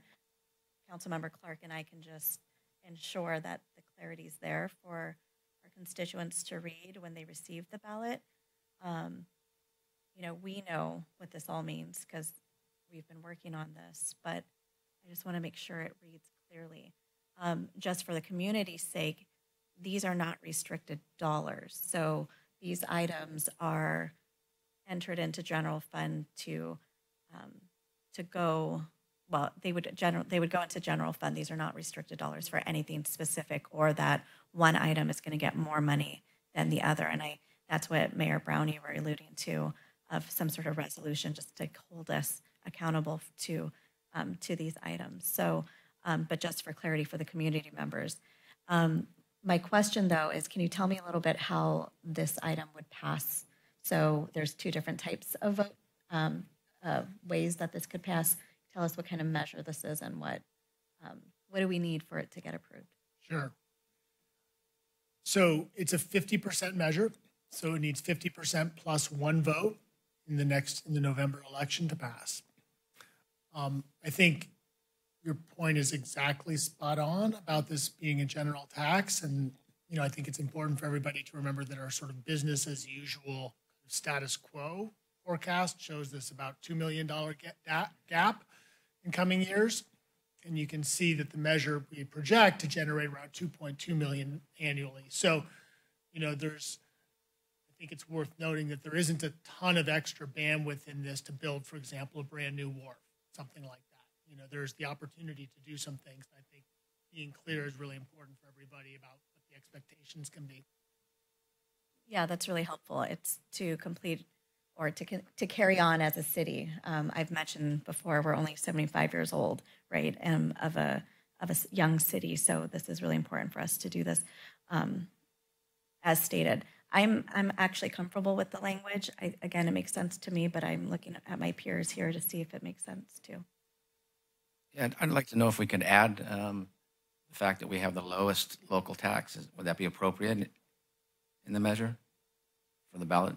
Councilmember Clark and I can just ensure that the clarity is there for our constituents to read when they receive the ballot. Um, you know, we know what this all means because we've been working on this, but I just want to make sure it reads clearly. Um, just for the community's sake, these are not restricted dollars. So these items are entered into general fund to um, to go. Well, they would general they would go into general fund. These are not restricted dollars for anything specific, or that one item is going to get more money than the other. And I that's what Mayor Brownie were alluding to of some sort of resolution just to hold us accountable to um, to these items. So, um, but just for clarity for the community members. Um, my question though is, can you tell me a little bit how this item would pass? So there's two different types of uh, ways that this could pass. Tell us what kind of measure this is and what um, what do we need for it to get approved? Sure. So it's a fifty percent measure, so it needs fifty percent plus one vote in the next, in the November election to pass. Um, I think your point is exactly spot on about this being a general tax. And, you know, I think it's important for everybody to remember that our sort of business as usual status quo forecast shows this about $2 million ga- gap in coming years. And you can see that the measure we project to generate around 2.2 million annually. So, you know, there's, I think it's worth noting that there isn't a ton of extra bandwidth in this to build, for example, a brand new wharf, something like that. You know, there's the opportunity to do some things. I think being clear is really important for everybody about what the expectations can be. Yeah, that's really helpful. It's to complete or to, to carry on as a city. Um, I've mentioned before, we're only 75 years old, right, um, of a of a young city. So this is really important for us to do this, um, as stated. I'm I'm actually comfortable with the language. I, again, it makes sense to me, but I'm looking at my peers here to see if it makes sense too. Yeah, I'd- I'd like to know if we could add um, the fact that we have the lowest local taxes. Would that be appropriate in the measure for the ballot?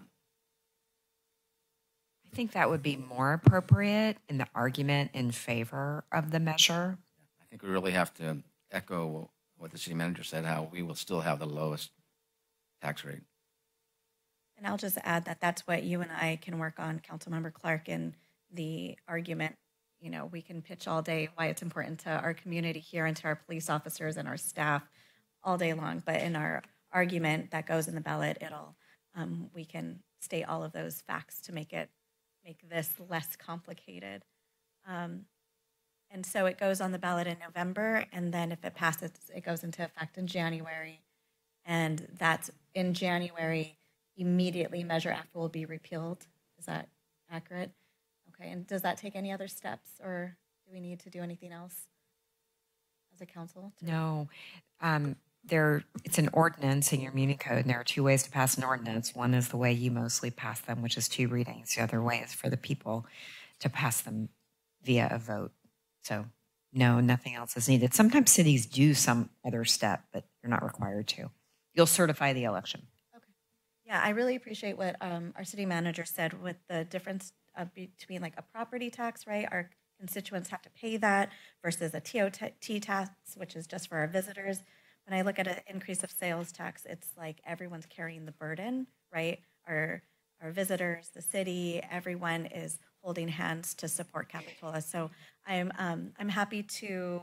I think that would be more appropriate in the argument in favor of the measure. I think we really have to echo what the city manager said, how we will still have the lowest tax rate. And I'll just add that that's what you and I can work on, Councilmember Clark, in the argument. You know, we can pitch all day why it's important to our community here and to our police officers and our staff all day long. But in our argument that goes in the ballot, it'll um, we can state all of those facts to make it make this less complicated. Um, and so it goes on the ballot in November, and then if it passes, it goes into effect in January. And that's in January, immediately Measure F will be repealed. Is that accurate? Okay, and does that take any other steps, or do we need to do anything else as a council? No, um, there, it's an ordinance in your Muni code, and there are two ways to pass an ordinance. One is the way you mostly pass them, which is two readings. The other way is for the people to pass them via a vote. So, no, nothing else is needed. Sometimes cities do some other step, but you're not required to. You'll certify the election. Yeah, I really appreciate what um, our city manager said with the difference uh, between like a property tax, right? Our constituents have to pay that versus a TOT tax, which is just for our visitors. When I look at an increase of sales tax, it's like everyone's carrying the burden, right? Our our visitors, the city, everyone is holding hands to support Capitola. So I'm um, I'm happy to.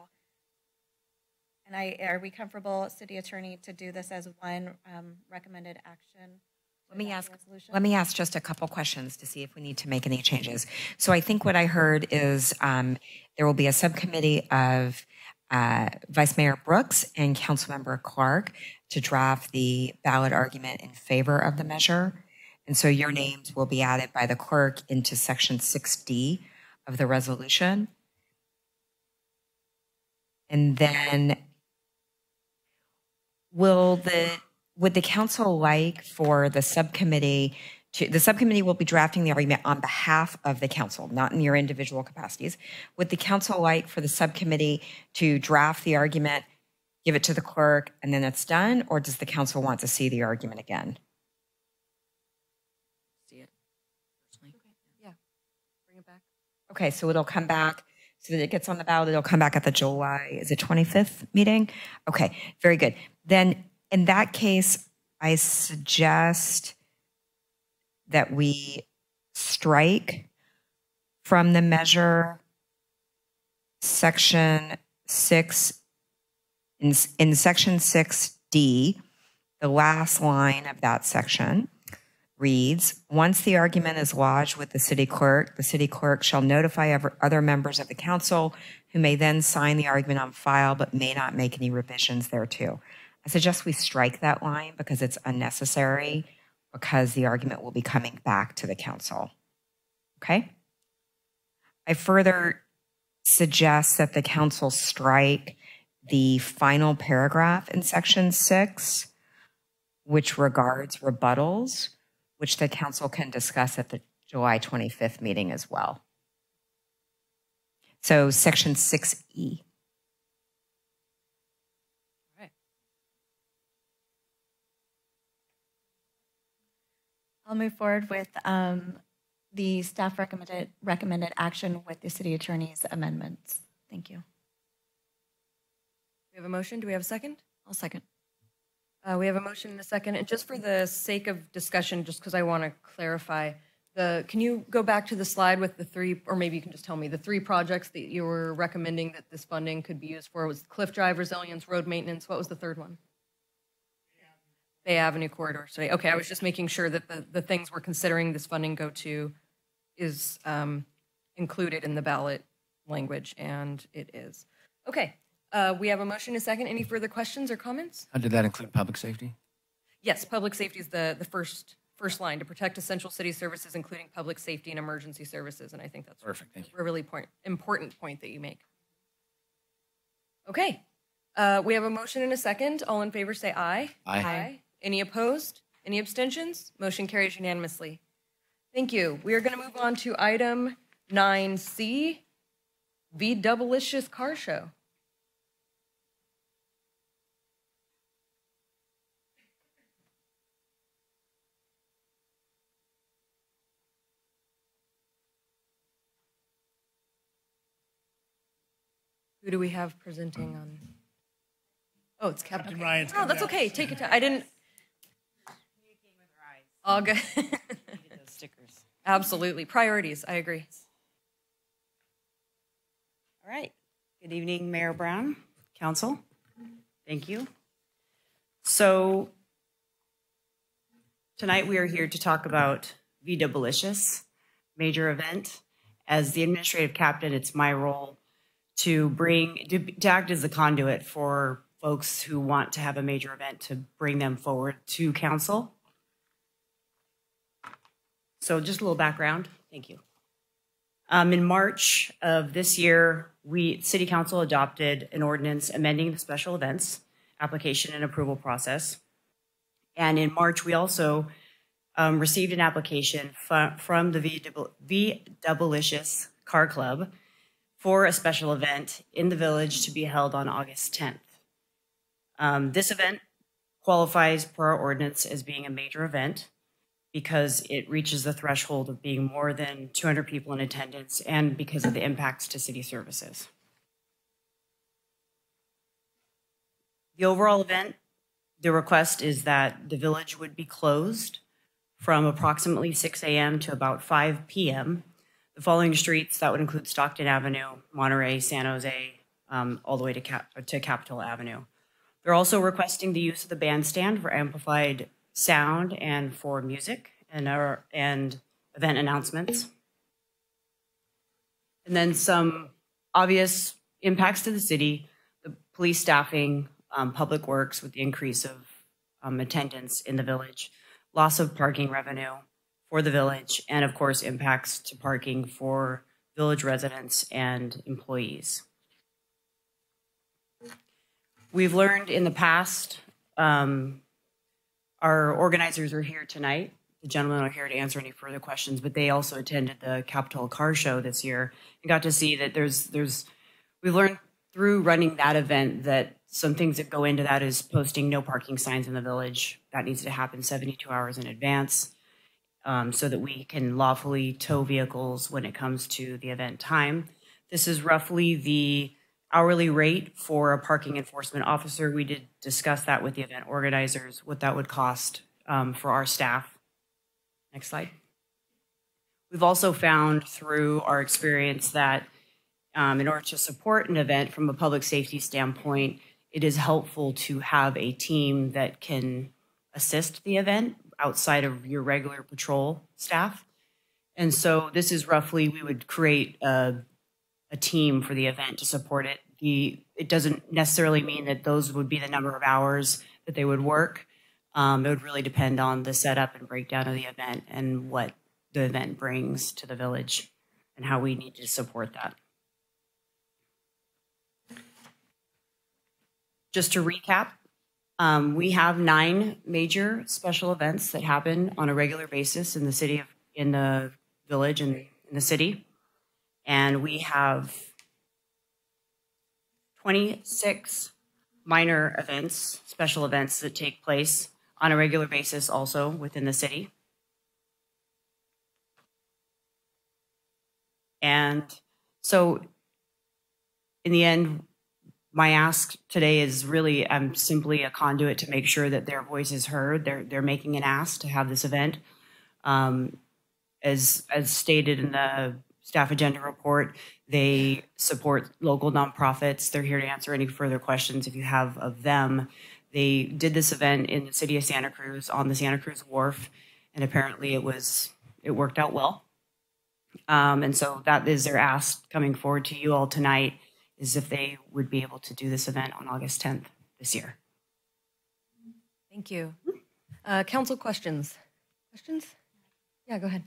And I are we comfortable, city attorney, to do this as one um, recommended action? Let me ask, let me ask just a couple questions to see if we need to make any changes. So I think what I heard is um, there will be a subcommittee of uh, Vice Mayor Brooks and Councilmember Clark to draft the ballot argument in favor of the measure. And so your names will be added by the clerk into section 6D of the resolution. And then will the would the council like for the subcommittee to, the subcommittee will be drafting the argument on behalf of the council, not in your individual capacities. Would the council like for the subcommittee to draft the argument, give it to the clerk, and then it's done? Or does the council want to see the argument again? See it. Yeah. Bring it back. Okay, so it'll come back so that it gets on the ballot. It'll come back at the July, is it 25th meeting? Okay, very good. Then in that case, I suggest that we strike from the measure section six, in, in section 6D, the last line of that section reads, once the argument is lodged with the city clerk, the city clerk shall notify other members of the council who may then sign the argument on file but may not make any revisions thereto. I suggest we strike that line because it's unnecessary because the argument will be coming back to the council. Okay? I further suggest that the council strike the final paragraph in section six, which regards rebuttals, which the council can discuss at the July 25th meeting as well. So section E. 6E. I'll move forward with um, the staff recommended, recommended action with the city attorney's amendments. Thank you. We have a motion. Do we have a second? I'll second. Uh, we have a motion and a second. And just for the sake of discussion, just because I want to clarify, the, can you go back to the slide with the three, or maybe you can just tell me, the three projects that you were recommending that this funding could be used for was Cliff Drive, resilience, road maintenance. What was the third one? Bay Avenue corridor study. Okay, I was just making sure that the, the things we're considering this funding go to is um, included in the ballot language, and it is. Okay, uh, we have a motion and a second. Any further questions or comments? How did that include public safety? Yes, public safety is the, the first, first line, to protect essential city services, including public safety and emergency services, and I think that's Perfect, thank you. a really point, important point that you make. Okay, uh, we have a motion and a second. All in favor, say aye. aye. Aye. Any opposed? Any abstentions? Motion carries unanimously. Thank you. We are going to move on to item 9C, V Doubleicious Car Show. Who do we have presenting on? Oh, it's Captain, Captain Ryan's Oh, that's okay. Take it. I didn't. All good. [LAUGHS] stickers. Absolutely. Priorities. I agree. All right. Good evening, Mayor Brown, Council. Thank you. So tonight we are here to talk about V Doublicious, major event. As the administrative captain, it's my role to bring, to, to act as the conduit for folks who want to have a major event to bring them forward to council. So just a little background. Thank you. Um, in March of this year, we, City Council adopted an ordinance amending the special events application and approval process. And in March, we also um, received an application from the V Double- V Doublicious Car Club for a special event in the village to be held on August 10th. Um, this event qualifies per our ordinance as being a major event because it reaches the threshold of being more than 200 people in attendance and because of the impacts to city services. The overall event, the request is that the village would be closed from approximately 6 a.m. to about 5 p.m. The following streets, that would include Stockton Avenue, Monterey, San Jose, um, all the way to, Cap- to Capitola Avenue. They're also requesting the use of the bandstand for amplified sound and for music and, our, and event announcements. And then some obvious impacts to the city, the police staffing, um, public works with the increase of um, attendance in the village, loss of parking revenue for the village, and of course, impacts to parking for village residents and employees. We've learned in the past, um, our organizers are here tonight. The gentlemen are here to answer any further questions, but they also attended the Capitola Car Show this year and got to see that there's there's we've learned through running that event that some things that go into that is posting no parking signs in the village. That needs to happen 72 hours in advance. um, so that we can lawfully tow vehicles when it comes to the event time. This is roughly the hourly rate for a parking enforcement officer. We did discuss that with the event organizers, what that would cost um, for our staff. Next slide. We've also found through our experience that um, in order to support an event from a public safety standpoint, it is helpful to have a team that can assist the event outside of your regular patrol staff. And so this is roughly, we would create a, a team for the event to support it. The, it doesn't necessarily mean that those would be the number of hours that they would work. Um, it would really depend on the setup and breakdown of the event and what the event brings to the village and how we need to support that. Just to recap, um, we have nine major special events that happen on a regular basis in the city of, in the village and in the city. And we have 26 minor events, special events that take place on a regular basis also within the city. And so in the end, my ask today is really I'm simply a conduit to make sure that their voice is heard. They're they're making an ask to have this event. Um, as as stated in the staff agenda report, they support local nonprofits. They're here to answer any further questions if you have of them. They did this event in the city of Santa Cruz on the Santa Cruz Wharf, and apparently it was it worked out well. Um, and so that is their ask coming forward to you all tonight is if they would be able to do this event on August 10th this year. Thank you. Uh, council questions? Questions? Yeah, go ahead.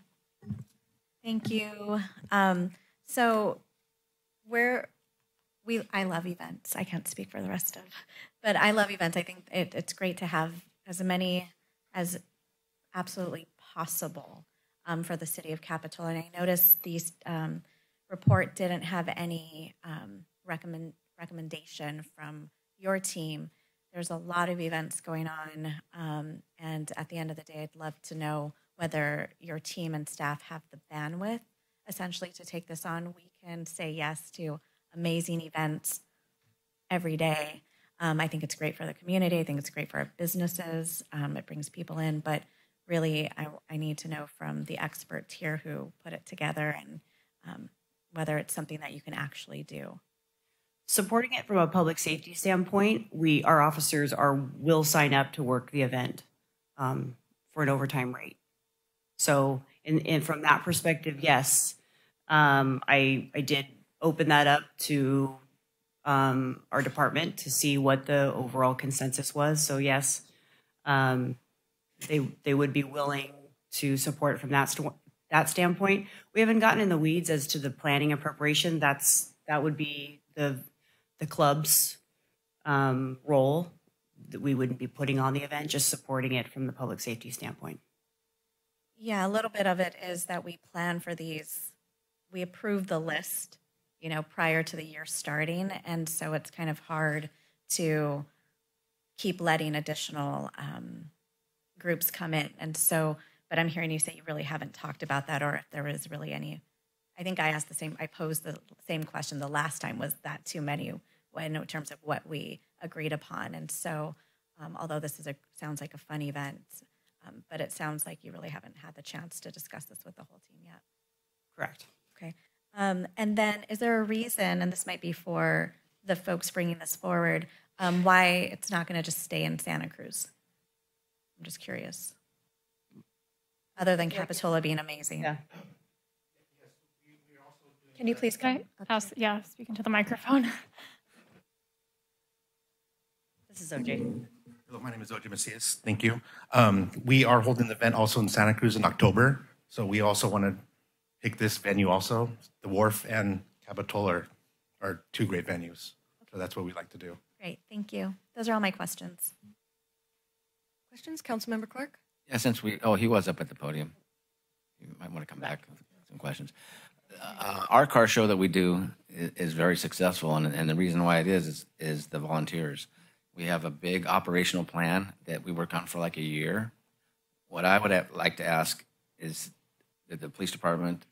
Thank you. Um, so where we, I love events. I can't speak for the rest of, but I love events. I think it, it's great to have as many as absolutely possible um, for the city of Capitola. And I noticed these um, report didn't have any um, recommend, recommendation from your team. There's a lot of events going on, um, and at the end of the day, I'd love to know whether your team and staff have the bandwidth essentially to take this on. We can say yes to amazing events every day. Um, I think it's great for the community. I think it's great for our businesses. Um, it brings people in, but really, I, I, need to know from the experts here who put it together and um, whether it's something that you can actually do supporting it from a public safety standpoint, we our officers are will sign up to work the event um, for an overtime rate. So, and, from that perspective, yes, um, I I did open that up to um, our department to see what the overall consensus was. So yes, um, they they would be willing to support from that that standpoint. We haven't gotten in the weeds as to the planning and preparation. That's that would be the the club's um, role that we wouldn't be putting on the event, just supporting it from the public safety standpoint. Yeah, a little bit of it is that we plan for these, we approve the list, you know, prior to the year starting. And so it's kind of hard to keep letting additional um, groups come in. And so, but I'm hearing you say you really haven't talked about that or if there is really any. I think I asked the same, I posed the same question the last time was that too many when in terms of what we agreed upon. And so, um, although this is a sounds like a fun event, um, but it sounds like you really haven't had the chance to discuss this with the whole team yet. Correct. Okay. Um, and then, is there a reason, and this might be for the folks bringing this forward, um, why it's not going to just stay in Santa Cruz? I'm just curious. Other than Capitola being amazing. Yeah. Can you please come? Pass, yeah, speaking to the microphone. [LAUGHS] This is OJ. Hello, my name is OJ Macias. Thank you. Um, we are holding the event also in Santa Cruz in October. So we also want to pick this venue also. The Wharf and Capitola are, are two great venues. So that's what we like to do. Great, thank you. Those are all my questions. Questions, Councilmember Clark? Yeah, since we, oh, he was up at the podium. You might want to come back with some questions. Uh, our car show that we do is, is very successful, and, and the reason why it is, is is the volunteers. We have a big operational plan that we work on for like a year. What I would like to ask is that the police department,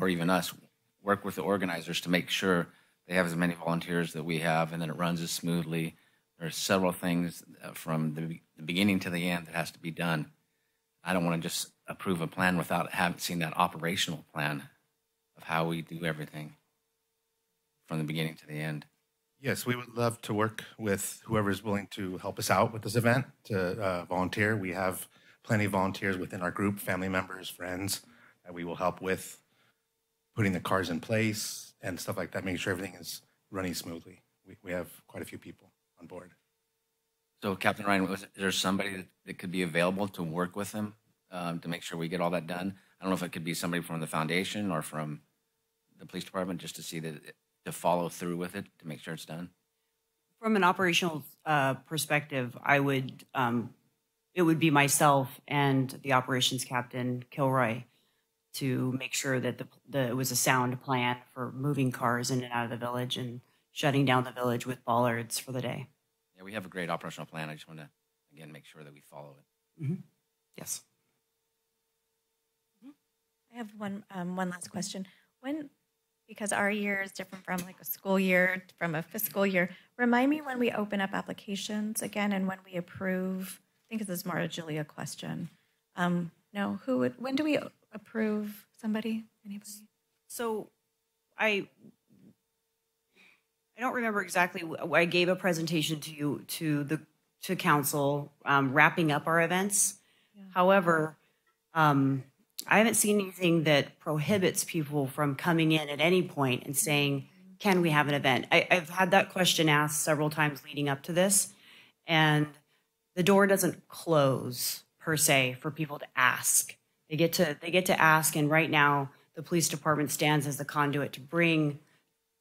or even us, work with the organizers to make sure they have as many volunteers that we have, and then it runs as smoothly. There are several things uh, from the, the beginning to the end that has to be done. I don't want to just approve a plan without having seen that operational plan of how we do everything from the beginning to the end. Yes, we would love to work with whoever is willing to help us out with this event to uh, volunteer. We have plenty of volunteers within our group, family members, friends, that we will help with putting the cars in place and stuff like that, making sure everything is running smoothly. We, we have quite a few people on board. So, Captain Ryan, was, is there somebody that, that could be available to work with them um, to make sure we get all that done? I don't know if it could be somebody from the foundation or from the police department, just to see that to follow through with it to make sure it's done. From an operational uh, perspective, I would, um, it would be myself and the operations captain, Kilroy, to make sure that the, the, it was a sound plan for moving cars in and out of the village and shutting down the village with bollards for the day. Yeah, we have a great operational plan. I just want to again make sure that we follow it. Yes. I have one, um, one last question. When, because our year is different from like a school year, from a fiscal year, remind me when we open up applications again and when we approve, I think this is more a Julia question. Um, no, who would, when do we approve somebody, anybody? So I I don't remember exactly. I gave a presentation to you to the to council um, wrapping up our events. However, um, I haven't seen anything that prohibits people from coming in at any point and saying, "Can we have an event?" I, I've had that question asked several times leading up to this, and the door doesn't close per se for people to ask. They get to they get to ask, and right now the police department stands as the conduit to bring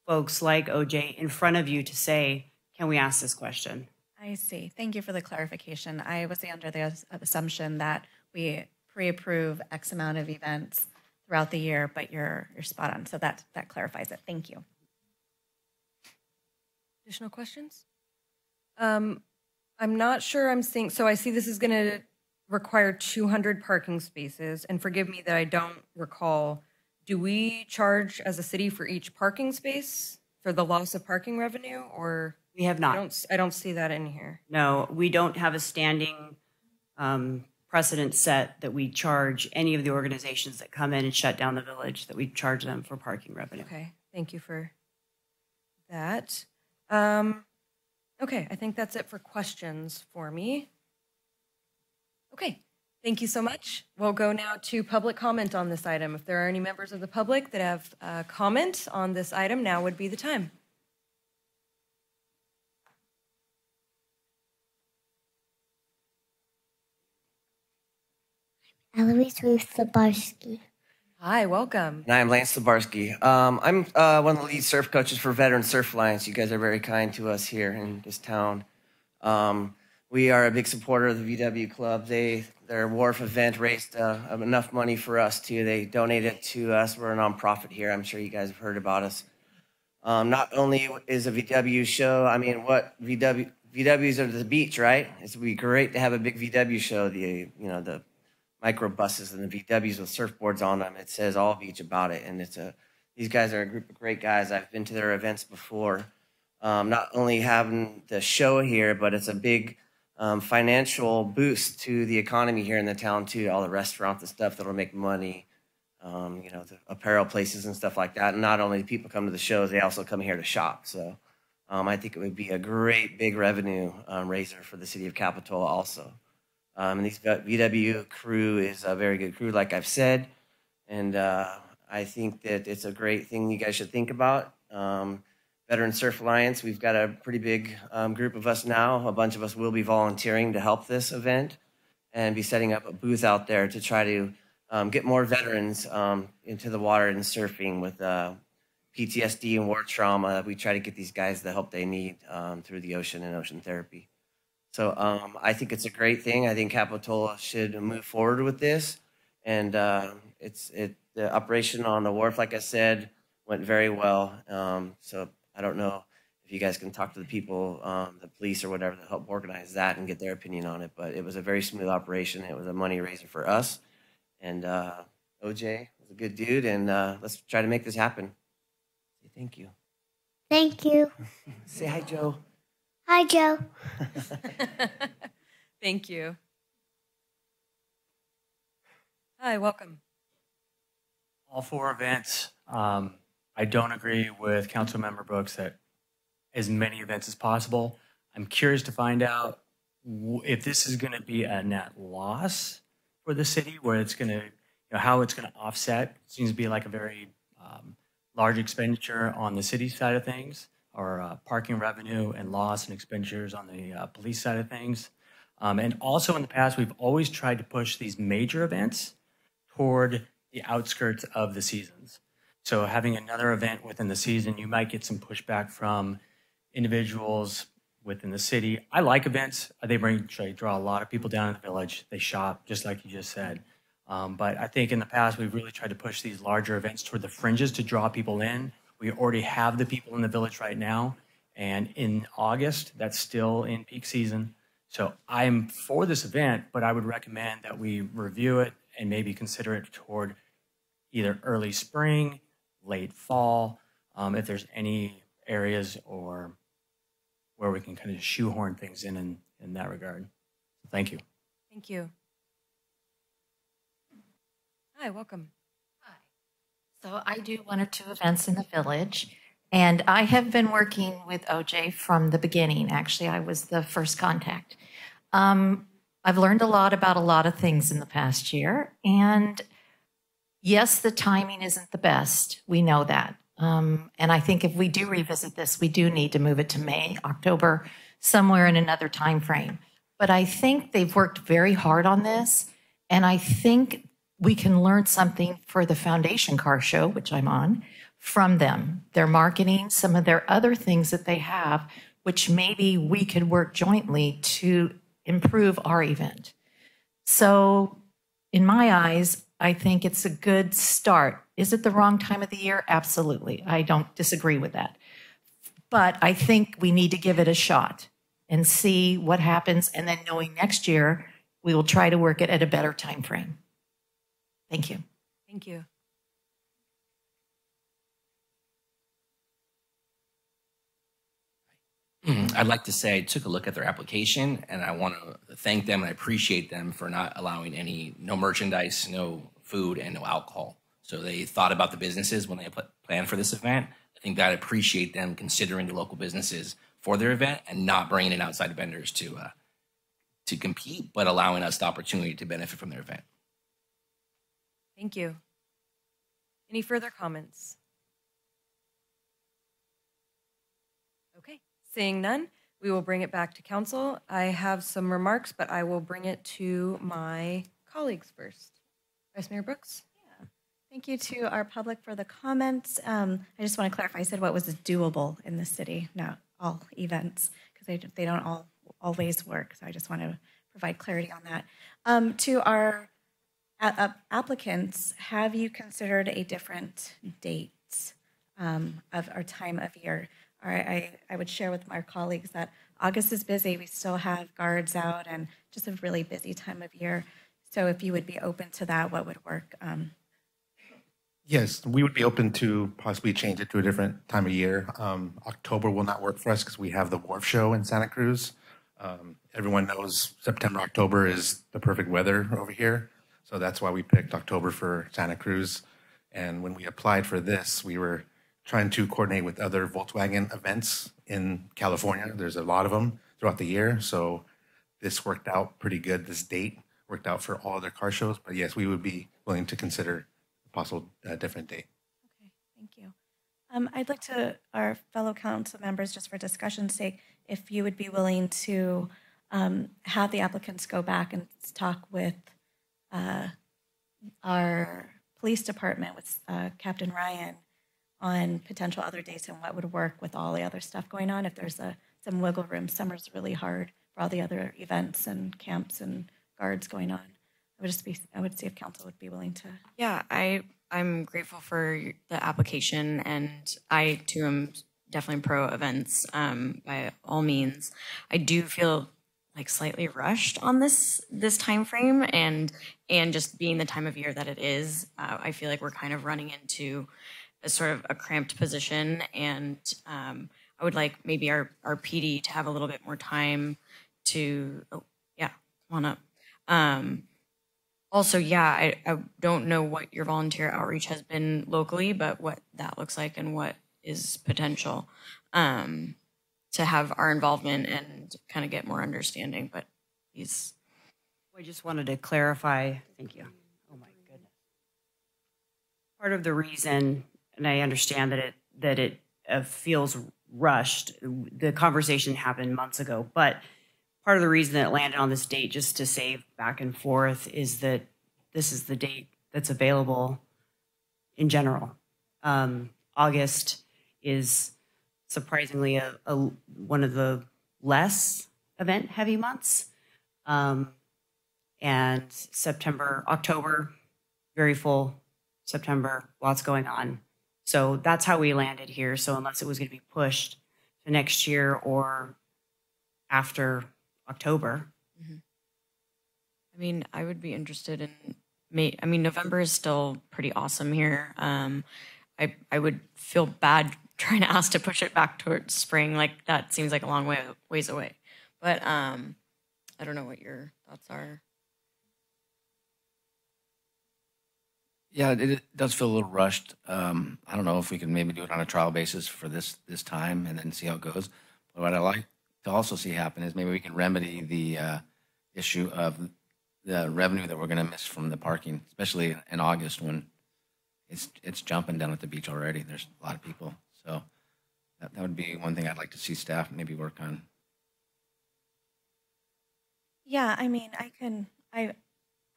folks like OJ in front of you to say, "Can we ask this question?" I see. Thank you for the clarification. I was under the assumption that we pre-approve X amount of events throughout the year, but you're, you're spot on. So that, that clarifies it. Thank you. Additional questions? Um, I'm not sure I'm seeing, so I see this is going to require 200 parking spaces, and forgive me that I don't recall, do we charge as a city for each parking space for the loss of parking revenue, or? We have not. I don't, s- I don't see that in here. No, we don't have a standing um, precedent set that we charge any of the organizations that come in and shut down the village that we charge them for parking revenue. Okay, thank you for that. Um, okay, I think that's it for questions for me. Okay, thank you so much. We'll go now to public comment on this item. If there are any members of the public that have uh, comment on this item, now would be the time. Eloise Ruth Zabarski. Hi, welcome. And I'm Lance Zabarski. Um, I'm uh, one of the lead surf coaches for Veteran Surf Alliance. You guys are very kind to us here in this town. Um, we are a big supporter of the VW Club. They their wharf event raised uh, enough money for us too. They donated to us. We're a nonprofit here. I'm sure you guys have heard about us. Um, not only is a VW show, I mean, what VW VWs are the beach, right? It would be great to have a big VW show. The you know the microbuses and the VWs with surfboards on them. It says all beach about it, and it's a these guys are a group of great guys. I've been to their events before. Um, not only having the show here, but it's a big um, financial boost to the economy here in the town too. All the restaurants and stuff that'll make money. Um, you know, the apparel places and stuff like that. And not only do people come to the shows, they also come here to shop. So um, I think it would be a great big revenue um, raiser for the city of Capitola also. Um, and these VW crew is a very good crew, like I've said. And uh, I think that it's a great thing you guys should think about. Um, Veteran Surf Alliance, we've got a pretty big um, group of us now. A bunch of us will be volunteering to help this event and be setting up a booth out there to try to um, get more veterans um, into the water and surfing with uh, PTSD and war trauma. We try to get these guys the help they need um, through the ocean and ocean therapy. So um, I think it's a great thing. I think Capitola should move forward with this, and uh, it's it the operation on the wharf, like I said, went very well. Um, so I don't know if you guys can talk to the people, um, the police or whatever, that help organize that and get their opinion on it. But it was a very smooth operation. It was a money raiser for us, And uh, OJ was a good dude, and uh, let's try to make this happen. Say thank you. Thank you. [LAUGHS] Say hi, Joe. Hi, Joe. [LAUGHS] Thank you. Hi, welcome. all four events. Um, I don't agree with Councilmember Brooks that as many events as possible. I'm curious to find out if this is going to be a net loss for the city, where it's going to, you know, how it's going to offset. seems to be like a very um, large expenditure on the city side of things, or uh, parking revenue and loss and expenditures on the uh, police side of things. Um, and also in the past, we've always tried to push these major events toward the outskirts of the seasons. So having another event within the season, you might get some pushback from individuals within the city. I like events. They bring they draw a lot of people down in the village. They shop, just like you just said. Um, but I think in the past we've really tried to push these larger events toward the fringes to draw people in. We already have the people in the village right now, and in August that's still in peak season. So I'm for this event, but I would recommend that we review it and maybe consider it toward either early spring, late fall, um, if there's any areas or where we can kind of shoehorn things in in, in that regard. Thank you. Thank you. Hi, welcome. So I do one or two events in the village, and I have been working with OJ from the beginning. Actually, I was the first contact. Um, I've learned a lot about a lot of things in the past year, and yes, the timing isn't the best. We know that. Um, and I think if we do revisit this, we do need to move it to May, October, somewhere in another time frame. But I think they've worked very hard on this, and I think we can learn something for the Foundation Car Show, which I'm on, from them. Their marketing, some of their other things that they have, which maybe we could work jointly to improve our event. So, in my eyes, I think it's a good start. Is it the wrong time of the year? Absolutely. I don't disagree with that. But I think we need to give it a shot and see what happens. And then knowing next year, we will try to work it at a better time frame. Thank you. Thank you. I'd like to say I took a look at their application and I want to thank them and I appreciate them for not allowing any no merchandise, no food, and no alcohol. So they thought about the businesses when they put, planned for this event. I think that I appreciate them considering the local businesses for their event and not bringing in outside vendors to uh, to compete, but allowing us the opportunity to benefit from their event. Thank you. Any further comments? Okay, seeing none, we will bring it back to council. I have some remarks, but I will bring it to my colleagues first. Vice Mayor Brooks? Thank you to our public for the comments. Um, I just want to clarify, I said what was doable in the city, not all events, because they, they don't all always work. So I just want to provide clarity on that. Um, to our applicants, have you considered a different date um, of our time of year? Right, I, I would share with my colleagues that August is busy. We still have guards out and just a really busy time of year. So if you would be open to that, what would work? Um, Yes, we would be open to possibly change it to a different time of year. Um, October will not work for us because we have the Wharf Show in Santa Cruz. Um, everyone knows September, October is the perfect weather over here. So that's why we picked October for Santa Cruz. And when we applied for this, we were trying to coordinate with other Volkswagen events in California. There's a lot of them throughout the year. So this worked out pretty good. This date worked out for all their car shows. But yes, we would be willing to consider a possible uh, different date. Okay, thank you. Um, I'd like to, our fellow council members, just for discussion's sake, if you would be willing to um, have the applicants go back and talk with uh, our police department, with uh, Captain Ryan, on potential other dates and what would work with all the other stuff going on. If there's a, some wiggle room, summer's really hard for all the other events and camps and guards going on. I would just be, I would see if council would be willing to. Yeah, I I'm grateful for the application, and I too am definitely pro events um, by all means. I do feel like slightly rushed on this this time frame and and just being the time of year that it is uh, i feel like we're kind of running into a sort of a cramped position and um, i would like maybe our our pd to have a little bit more time to oh yeah come on up. Um, also yeah I, I don't know what your volunteer outreach has been locally but what that looks like and what is potential. Um, to have our involvement and kind of get more understanding. But he's. I just wanted to clarify. Thank you. Oh my goodness. Part of the reason, and I understand that it that it uh, feels rushed. The conversation happened months ago, but part of the reason that it landed on this date, just to save back and forth, is that this is the date that's available in general. Um, August is surprisingly a, a, one of the less event heavy months. Um, and September, October, very full. September, lots going on. So that's how we landed here. So unless it was going to be pushed to next year or after October. Mm-hmm. I mean, I would be interested in May. I mean, November is still pretty awesome here. Um, I I would feel bad trying to ask to push it back towards spring. Like that seems like a long way ways away. But um, I don't know what your thoughts are. Yeah, it, it does feel a little rushed. Um, I don't know if we can maybe do it on a trial basis for this this time and then see how it goes. But what I like to also see happen is maybe we can remedy the uh, issue of the revenue that we're going to miss from the parking, especially in August when it's it's jumping down at the beach already. There's a lot of people. So that, that would be one thing I'd like to see staff maybe work on. Yeah, I mean, I can. I,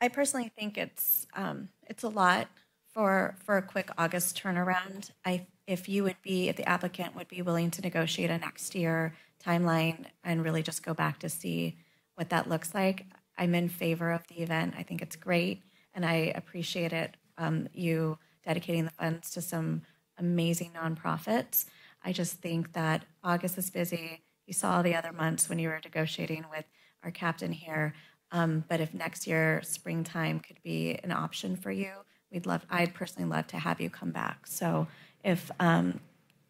I personally think it's um, it's a lot for for a quick August turnaround. I if you would be if the applicant would be willing to negotiate a next year timeline and really just go back to see what that looks like. I'm in favor of the event. I think it's great, and I appreciate it. Um, you dedicating the funds to some amazing nonprofits. I just think that August is busy. You saw the other months when you were negotiating with our captain here. Um, but if next year springtime could be an option for you, we'd love. I'd personally love to have you come back. So if um,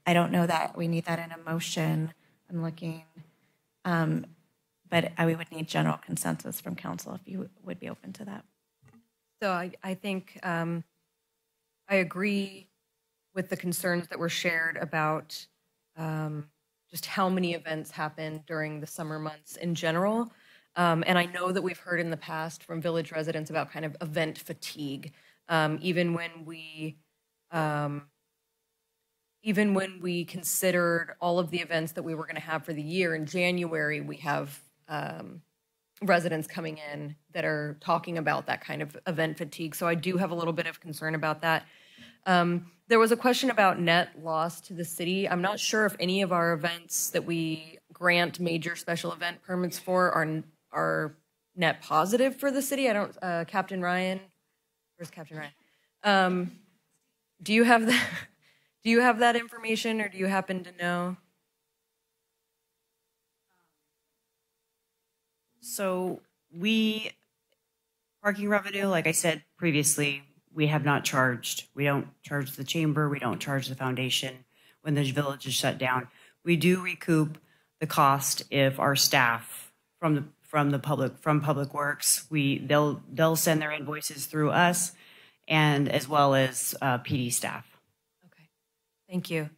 I don't know that we need that in a motion, I'm looking. Um, but I, we would need general consensus from council if you would be open to that. So I, I think um, I agree with the concerns that were shared about um, just how many events happen during the summer months in general. Um, and I know that we've heard in the past from village residents about kind of event fatigue. Um, even when we, um, even when we considered all of the events that we were going to have for the year in January, we have um, residents coming in that are talking about that kind of event fatigue. So I do have a little bit of concern about that. Um, there was a question about net loss to the city. I'm not sure if any of our events that we grant major special event permits for are are net positive for the city. I don't. Uh, Captain Ryan, where's Captain Ryan? Um, do you have that? [LAUGHS] Do you have that information, or do you happen to know? So we parking revenue, like I said previously, we have not charged. We don't charge the chamber. We don't charge the foundation when the village is shut down. We do recoup the cost if our staff from the from the public from public works we they'll they'll send their invoices through us and as well as uh, PD staff. Okay, thank you.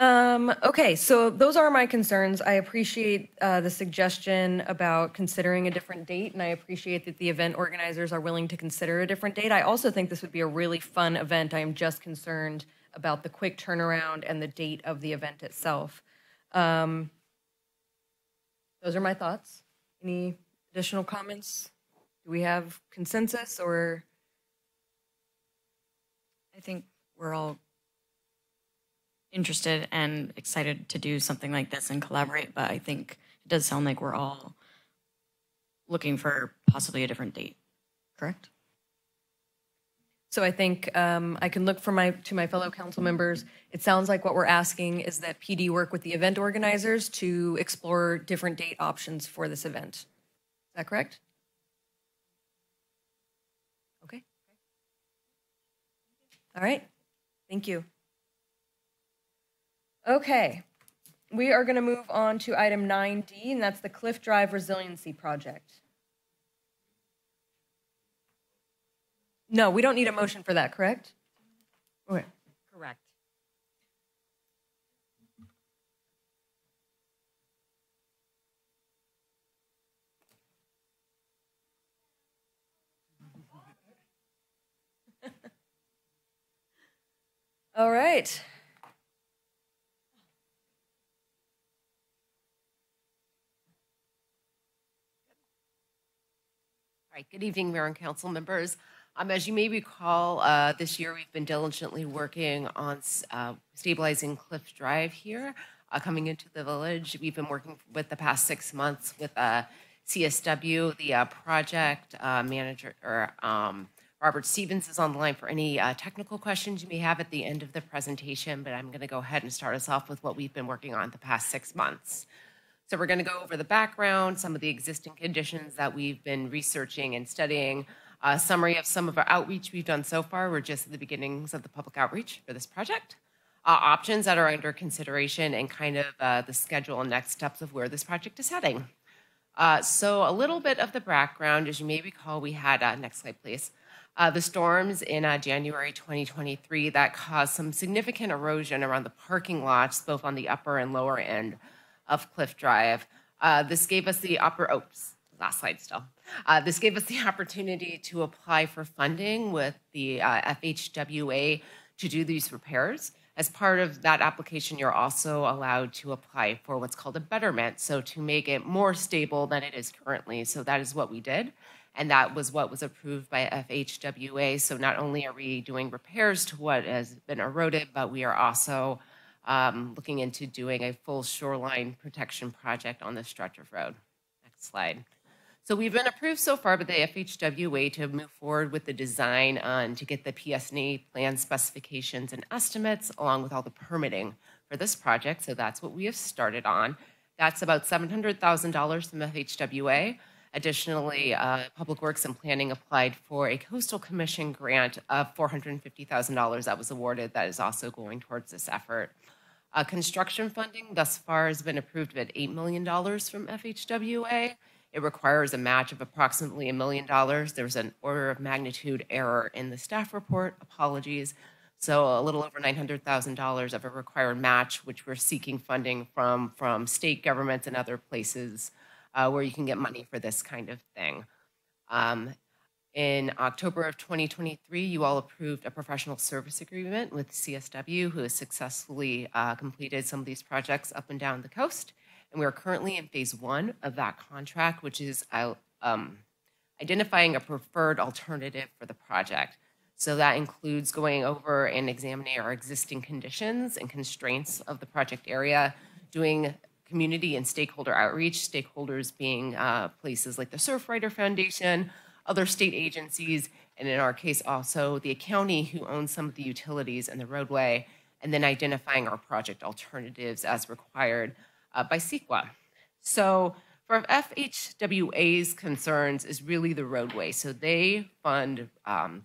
Um, okay, so those are my concerns. I appreciate uh, the suggestion about considering a different date, and I appreciate that the event organizers are willing to consider a different date. I also think this would be a really fun event. I am just concerned about the quick turnaround and the date of the event itself. Um, those are my thoughts. Any additional comments? Do we have consensus or? I think we're all interested and excited to do something like this and collaborate, but I think it does sound like we're all looking for possibly a different date, correct? So I think um, I can look for my, to my fellow council members. It sounds like what we're asking is that PD work with the event organizers to explore different date options for this event. Is that correct? Okay. All right. Thank you. Okay. We are going to move on to item 9D, and that's the Cliff Drive Resiliency Project. No, we don't need a motion for that, correct? Okay. Correct. All right. Right, good evening, Mayor and Council members. Um, as you may recall, uh, this year we've been diligently working on uh, stabilizing Cliff Drive here, uh, coming into the village. We've been working with the past six months with uh, CSW, the uh, project uh, manager, or um, Robert Stevens is on the line for any technical questions you may have at the end of the presentation, but I'm going to go ahead and start us off with what we've been working on the past six months. So we're going to go over the background, some of the existing conditions that we've been researching and studying, a summary of some of our outreach we've done so far. We're just at the beginnings of the public outreach for this project. Uh, options that are under consideration and kind of uh, the schedule and next steps of where this project is heading. Uh, so a little bit of the background, as you may recall, we had, uh, next slide please, uh, the storms in uh, January 2023 that caused some significant erosion around the parking lots, both on the upper and lower end of Cliff Drive. this gave us the upper, oops, last slide still. Uh, this gave us the opportunity to apply for funding with the uh, FHWA to do these repairs. As part of that application, you're also allowed to apply for what's called a betterment, so to make it more stable than it is currently. So that is what we did, and that was what was approved by FHWA. So not only are we doing repairs to what has been eroded, but we are also um, looking into doing a full shoreline protection project on this stretch of road. Next slide. So we've been approved so far by the FHWA to move forward with the design and to get the PS&E plan specifications and estimates along with all the permitting for this project. So that's what we have started on. That's about $700,000 from FHWA. Additionally, uh, Public Works and Planning applied for a Coastal Commission grant of $450,000 that was awarded that is also going towards this effort. Uh, construction funding thus far has been approved at $8 million from FHWA. It requires a match of approximately a million dollars. There's an order of magnitude error in the staff report. Apologies. So a little over $900,000 of a required match, which we're seeking funding from, from state governments and other places uh, where you can get money for this kind of thing. Um, in October of 2023, you all approved a professional service agreement with CSW, who has successfully uh, completed some of these projects up and down the coast. And we are currently in phase one of that contract, which is uh, um, identifying a preferred alternative for the project. So that includes going over and examining our existing conditions and constraints of the project area, doing community and stakeholder outreach, stakeholders being uh, places like the Surfrider Foundation, other state agencies, and in our case also the county who owns some of the utilities and the roadway, and then identifying our project alternatives as required uh, by CEQA. So for FHWA's concerns is really the roadway. So they fund um,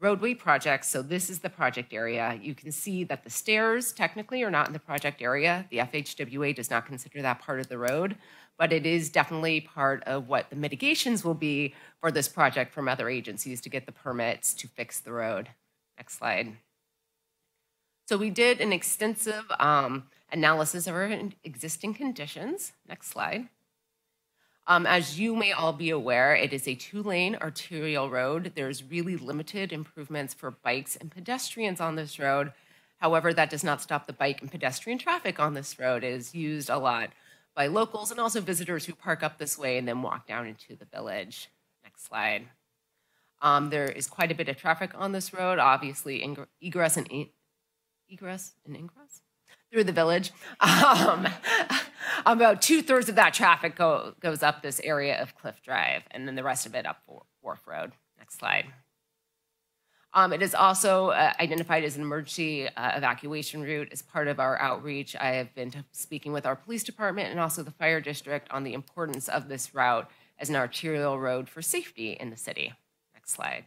roadway projects. So this is the project area. You can see that the stairs technically are not in the project area. The FHWA does not consider that part of the road, but it is definitely part of what the mitigations will be for this project from other agencies to get the permits to fix the road. Next slide. So we did an extensive um, analysis of our existing conditions. Next slide. Um, as you may all be aware, it is a two-lane arterial road. There's really limited improvements for bikes and pedestrians on this road. However, that does not stop the bike and pedestrian traffic on this road. It is used a lot by locals and also visitors who park up this way and then walk down into the village. Next slide. Um, there is quite a bit of traffic on this road, obviously egress and egress and ingress through the village. [LAUGHS] Um, [LAUGHS] about two thirds of that traffic go, goes up this area of Cliff Drive, and then the rest of it up Wharf Road. Next slide. Um, it is also uh, identified as an emergency uh, evacuation route as part of our outreach. I have been speaking with our police department and also the fire district on the importance of this route as an arterial road for safety in the city. Next slide.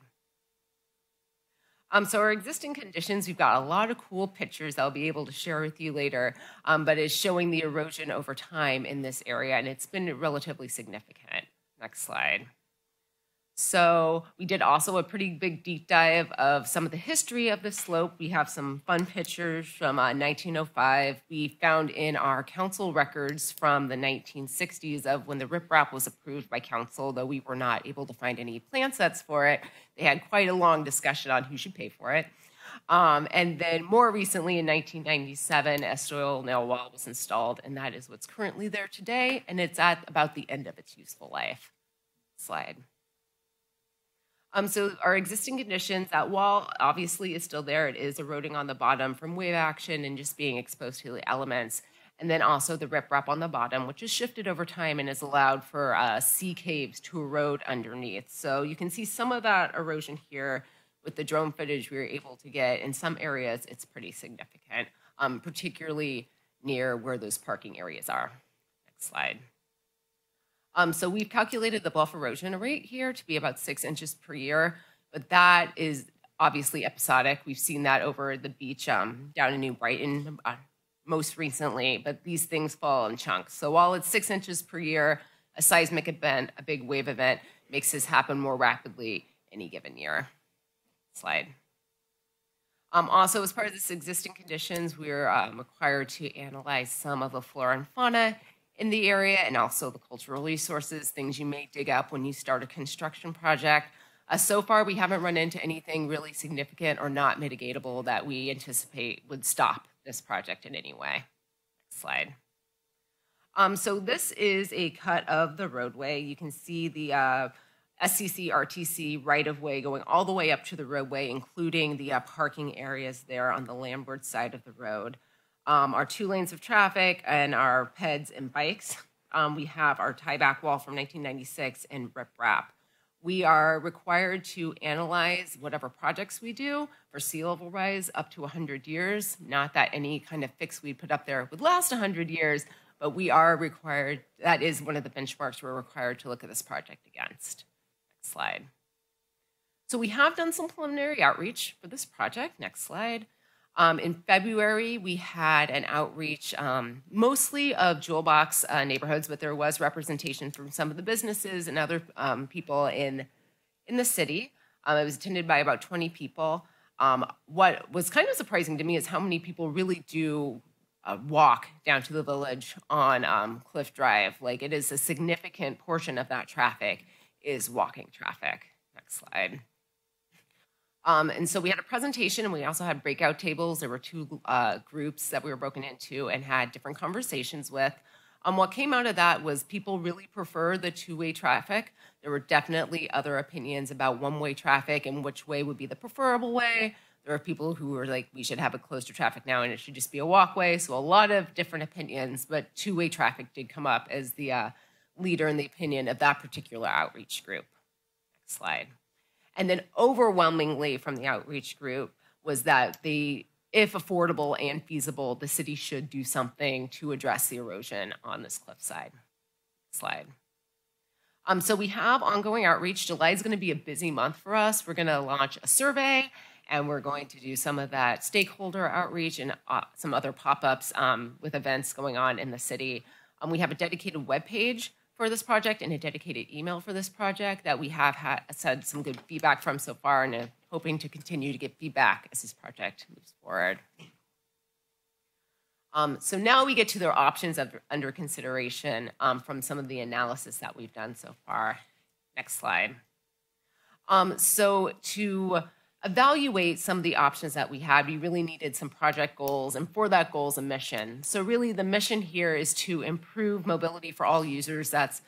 Um, so our existing conditions, we've got a lot of cool pictures I'll be able to share with you later, um, but is showing the erosion over time in this area, and it's been relatively significant. Next slide. So we did also a pretty big deep dive of some of the history of the slope. We have some fun pictures from uh, 1905. We found in our council records from the 1960s of when the riprap was approved by council, though we were not able to find any plan sets for it. They had quite a long discussion on who should pay for it. Um, and then more recently in 1997, a soil nail wall was installed, and that is what's currently there today, and it's at about the end of its useful life. Slide. Um, so our existing conditions, that wall obviously is still there. It is eroding on the bottom from wave action and just being exposed to the elements. And then also the riprap on the bottom, which has shifted over time and has allowed for uh, sea caves to erode underneath. So you can see some of that erosion here with the drone footage we were able to get. In some areas, it's pretty significant, um, particularly near where those parking areas are. Next slide. Um, so we've calculated the bluff erosion rate here to be about six inches per year, but that is obviously episodic. We've seen that over the beach um, down in New Brighton uh, most recently, but these things fall in chunks. So while it's six inches per year, a seismic event, a big wave event, makes this happen more rapidly any given year. Slide. Um, also, as part of this existing conditions, we're um, required to analyze some of the flora and fauna in the area and also the cultural resources, things you may dig up when you start a construction project. Uh, so far, we haven't run into anything really significant or not mitigatable that we anticipate would stop this project in any way. Next slide. Um, so this is a cut of the roadway. You can see the uh, SCC RTC right of way going all the way up to the roadway, including the uh, parking areas there on the landward side of the road um, our two lanes of traffic and our PEDs and bikes. Um, we have our tieback wall from 1996 and riprap. We are required to analyze whatever projects we do for sea level rise up to 100 years. Not that any kind of fix we put up there would last 100 years, but we are required, that is one of the benchmarks we're required to look at this project against. Next slide. So we have done some preliminary outreach for this project. Next slide. Um, in February, we had an outreach um, mostly of jewel box uh, neighborhoods, but there was representation from some of the businesses and other um, people in, in the city. Um, it was attended by about 20 people. Um, what was kind of surprising to me is how many people really do uh, walk down to the village on um, Cliff Drive. Like it is a significant portion of that traffic is walking traffic. Next slide. Um, and so we had a presentation and we also had breakout tables. There were two uh, groups that we were broken into and had different conversations with. Um, what came out of that was people really prefer the two way traffic. There were definitely other opinions about one way traffic and which way would be the preferable way. There were people who were like, we should have it closed to traffic now and it should just be a walkway. So a lot of different opinions, but two way traffic did come up as the uh, leader in the opinion of that particular outreach group. Next slide. And then overwhelmingly from the outreach group was that the if affordable and feasible, the city should do something to address the erosion on this cliffside. Slide. Um, so we have ongoing outreach. July is going to be a busy month for us. We're going to launch a survey, and we're going to do some of that stakeholder outreach and uh, some other pop-ups um, with events going on in the city. Um, we have a dedicated web page for this project and a dedicated email for this project that we have had said some good feedback from so far and are hoping to continue to get feedback as this project moves forward. Um, so now we get to the options of, under consideration um, from some of the analysis that we've done so far. Next slide. Um, so to evaluate some of the options that we had, we really needed some project goals, and for that goal is a mission. So really the mission here is to improve mobility for all users. That's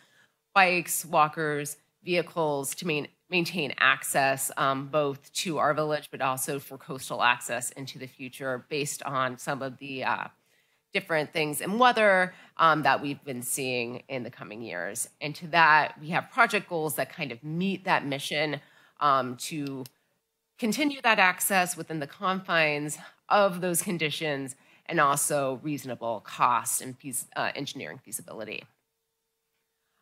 bikes, walkers, vehicles, to main, maintain access um, both to our village, but also for coastal access into the future based on some of the uh, different things in weather um, that we've been seeing in the coming years. And to that, we have project goals that kind of meet that mission um, to continue that access within the confines of those conditions and also reasonable cost and uh, engineering feasibility.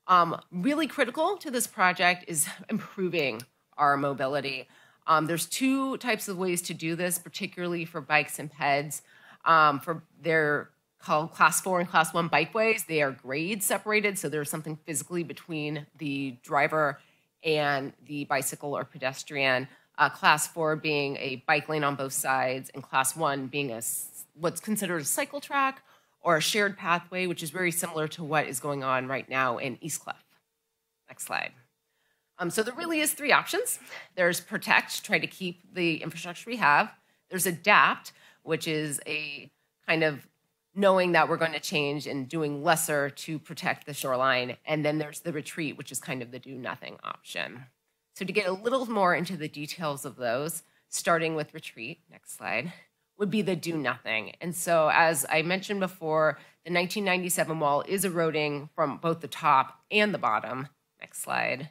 Um, really critical to this project is [LAUGHS] improving our mobility. Um, there's two types of ways to do this, particularly for bikes and peds. Um, for they're called class four and class one bikeways. They are grade separated, so there's something physically between the driver and the bicycle or pedestrian. Uh, class four being a bike lane on both sides, and class one being a what's considered a cycle track or a shared pathway, which is very similar to what is going on right now in East Cliff. Next slide. Um, so there really is three options. There's protect, try to keep the infrastructure we have. There's adapt, which is a kind of knowing that we're going to change and doing lesser to protect the shoreline. And then there's the retreat, which is kind of the do nothing option. So to get a little more into the details of those, starting with retreat, next slide, would be the do nothing. And so as I mentioned before, the 1997 wall is eroding from both the top and the bottom. Next slide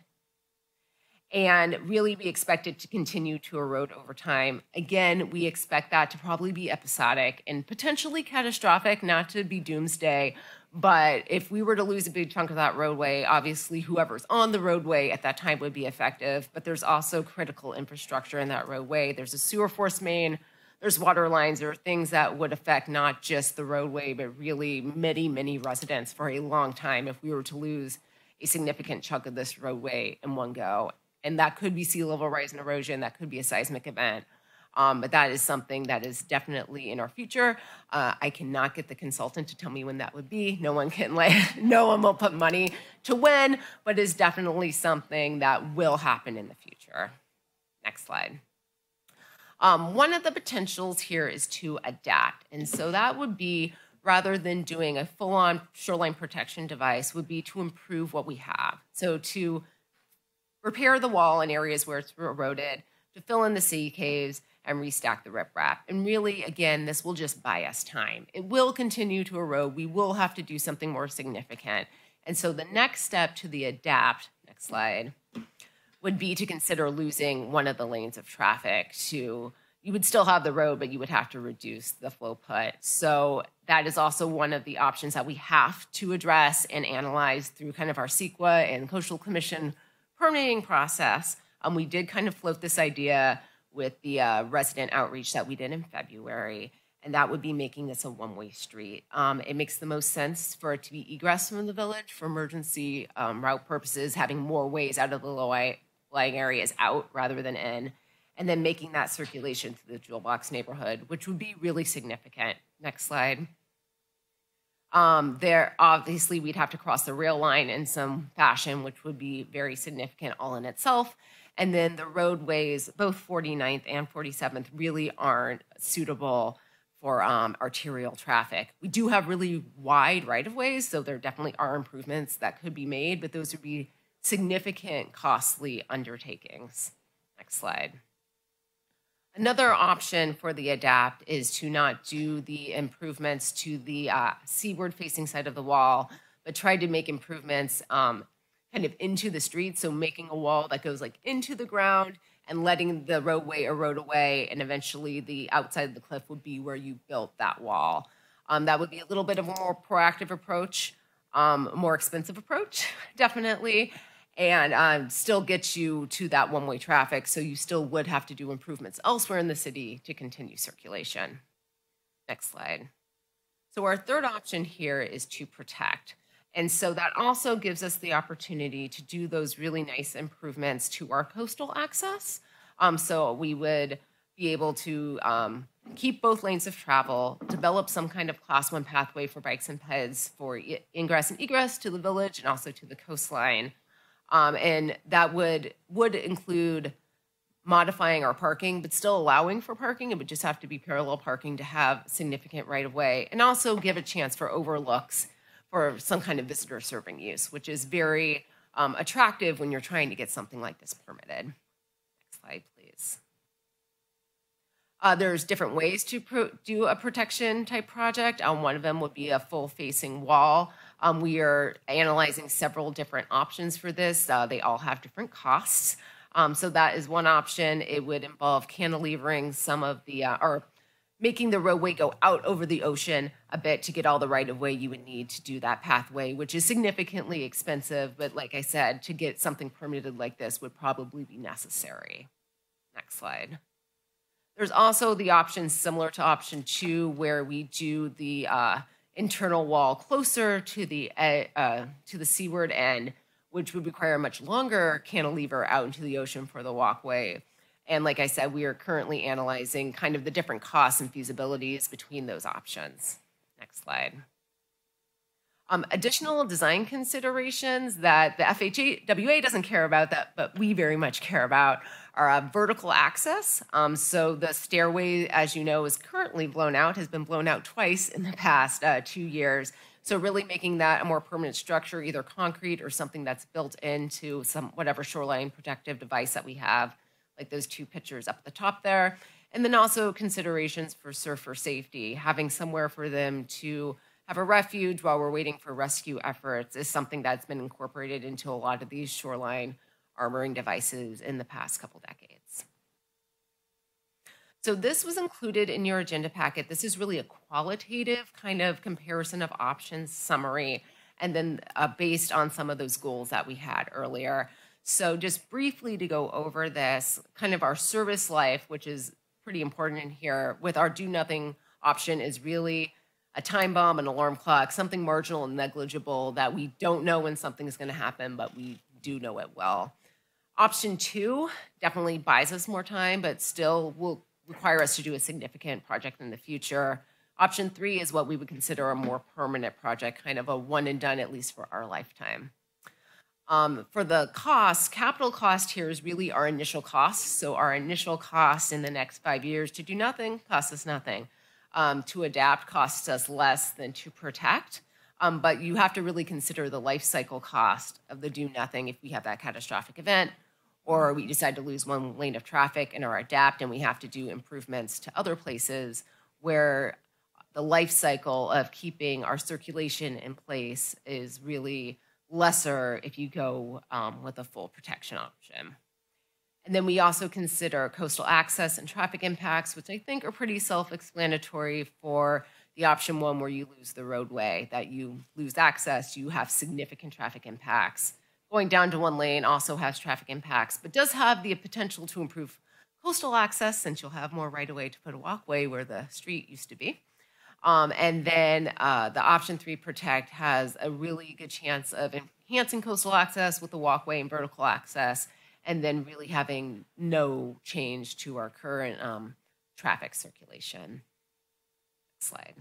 and really we expect it to continue to erode over time. Again, we expect that to probably be episodic and potentially catastrophic, not to be doomsday. But if we were to lose a big chunk of that roadway, obviously whoever's on the roadway at that time would be effective. But there's also critical infrastructure in that roadway. There's a sewer force main, there's water lines, there are things that would affect not just the roadway, but really many, many residents for a long time if we were to lose a significant chunk of this roadway in one go and that could be sea level rise and erosion, that could be a seismic event. Um, but that is something that is definitely in our future. Uh, I cannot get the consultant to tell me when that would be. No one can like, [LAUGHS] no one will put money to when, but is definitely something that will happen in the future. Next slide. Um, one of the potentials here is to adapt, and so that would be rather than doing a full-on shoreline protection device, would be to improve what we have. So to repair the wall in areas where it's eroded, to fill in the sea caves, and restack the riprap. And really, again, this will just buy us time. It will continue to erode. We will have to do something more significant. And so the next step to the adapt, next slide, would be to consider losing one of the lanes of traffic to you would still have the road, but you would have to reduce the flow put. So that is also one of the options that we have to address and analyze through kind of our CEQA and Coastal Commission permitting process, um, we did kind of float this idea with the uh, resident outreach that we did in February, and that would be making this a one-way street. Um, it makes the most sense for it to be egress from the village for emergency um, route purposes, having more ways out of the low-lying areas out rather than in, and then making that circulation to the Jewel Box neighborhood, which would be really significant. Next slide. Um, there, obviously, we'd have to cross the rail line in some fashion, which would be very significant all in itself. And then the roadways, both 49th and 47th, really aren't suitable for um, arterial traffic. We do have really wide right of ways, so there definitely are improvements that could be made, but those would be significant, costly undertakings. Next slide. Another option for the adapt is to not do the improvements to the uh, seaward facing side of the wall, but try to make improvements um, kind of into the street. So making a wall that goes like into the ground and letting the roadway erode away, and eventually the outside of the cliff would be where you built that wall. Um, that would be a little bit of a more proactive approach, um, more expensive approach, [LAUGHS] definitely and um, still gets you to that one way traffic. So you still would have to do improvements elsewhere in the city to continue circulation. Next slide. So our third option here is to protect. And so that also gives us the opportunity to do those really nice improvements to our coastal access. Um, so we would be able to um, keep both lanes of travel, develop some kind of class one pathway for bikes and peds for ingress and egress to the village and also to the coastline. Um, and that would would include modifying our parking, but still allowing for parking. It would just have to be parallel parking to have significant right of way, and also give a chance for overlooks for some kind of visitor serving use, which is very um, attractive when you're trying to get something like this permitted. Next slide, please. Uh, there's different ways to do a protection type project. Um, one of them would be a full facing wall. Um, we are analyzing several different options for this. Uh, they all have different costs. Um, so that is one option. It would involve cantilevering some of the, uh, or making the roadway go out over the ocean a bit to get all the right of way you would need to do that pathway, which is significantly expensive. But like I said, to get something permitted like this would probably be necessary. Next slide. There's also the option similar to option two, where we do the uh, internal wall closer to the uh, uh, to the seaward end, which would require a much longer cantilever out into the ocean for the walkway. And like I said, we are currently analyzing kind of the different costs and feasibilities between those options. Next slide. Um, additional design considerations that the FHWA doesn't care about that, but we very much care about are uh, vertical access. Um, so the stairway, as you know, is currently blown out, has been blown out twice in the past uh, two years. So really making that a more permanent structure, either concrete or something that's built into some whatever shoreline protective device that we have, like those two pictures up at the top there. And then also considerations for surfer safety, having somewhere for them to have a refuge while we're waiting for rescue efforts is something that's been incorporated into a lot of these shoreline armoring devices in the past couple decades. So this was included in your agenda packet. This is really a qualitative kind of comparison of options summary, and then uh, based on some of those goals that we had earlier. So just briefly to go over this, kind of our service life, which is pretty important in here, with our do nothing option is really a time bomb, an alarm clock, something marginal and negligible that we don't know when something is going to happen, but we do know it well. Option two definitely buys us more time, but still will require us to do a significant project in the future. Option three is what we would consider a more permanent project, kind of a one and done, at least for our lifetime. Um, for the costs, capital cost here is really our initial costs. So our initial cost in the next five years to do nothing costs us nothing um, to adapt costs us less than to protect. Um, but you have to really consider the life cycle cost of the do nothing if we have that catastrophic event, or we decide to lose one lane of traffic and are adapt and we have to do improvements to other places where the life cycle of keeping our circulation in place is really lesser if you go um, with a full protection option. And then we also consider coastal access and traffic impacts, which I think are pretty self explanatory for the option one where you lose the roadway, that you lose access, you have significant traffic impacts. Going down to one lane also has traffic impacts, but does have the potential to improve coastal access since you'll have more right of way to put a walkway where the street used to be. Um, and then uh, the option three protect has a really good chance of enhancing coastal access with the walkway and vertical access and then really having no change to our current um, traffic circulation. Next slide.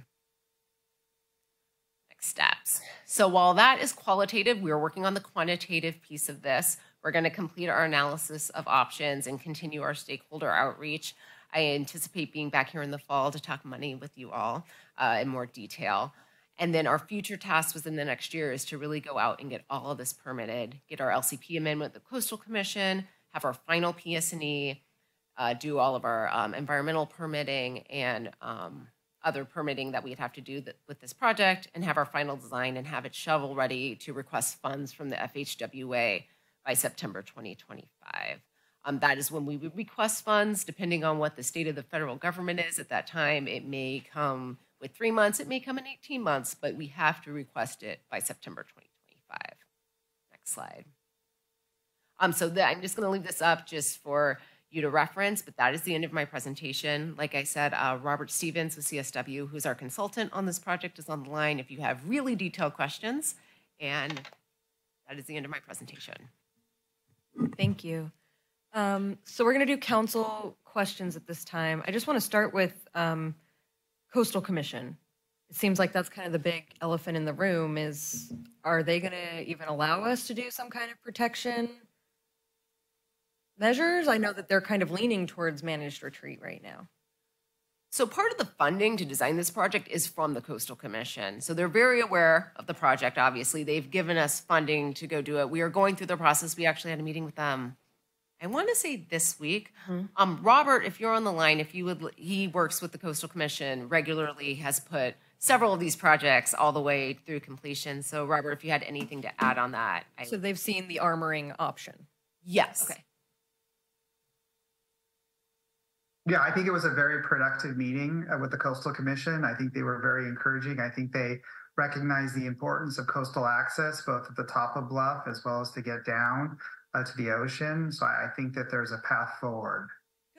Next steps. So while that is qualitative, we're working on the quantitative piece of this. We're going to complete our analysis of options and continue our stakeholder outreach. I anticipate being back here in the fall to talk money with you all uh, in more detail. And then our future task within the next year is to really go out and get all of this permitted, get our LCP amendment the Coastal Commission, have our final PS&E, uh, do all of our um, environmental permitting and um, other permitting that we'd have to do with this project, and have our final design and have it shovel ready to request funds from the FHWA by September 2025. Um, that is when we would request funds, depending on what the state of the federal government is at that time. It may come with three months, it may come in 18 months, but we have to request it by September 2025. Next slide. Um, so the, I'm just going to leave this up just for you to reference, but that is the end of my presentation. Like I said, uh, Robert Stevens with CSW, who's our consultant on this project, is on the line if you have really detailed questions. And that is the end of my presentation. Thank you. Um, so we're going to do council questions at this time. I just want to start with um, Coastal Commission. It seems like that's kind of the big elephant in the room is are they going to even allow us to do some kind of protection measures? I know that they're kind of leaning towards managed retreat right now. So part of the funding to design this project is from the Coastal Commission. So they're very aware of the project, obviously. They've given us funding to go do it. We are going through the process. We actually had a meeting with them I want to say this week. Mm-hmm. Um, Robert, if you're on the line, if you would, he works with the Coastal Commission regularly, has put several of these projects all the way through completion. So, Robert, if you had anything to add on that. I, so they've seen the armoring option. Yes. Okay. Yeah, I think it was a very productive meeting uh, with the Coastal Commission. I think they were very encouraging. I think they recognize the importance of coastal access, both at the top of Bluff as well as to get down uh, to the ocean. So I I think that there's a path forward.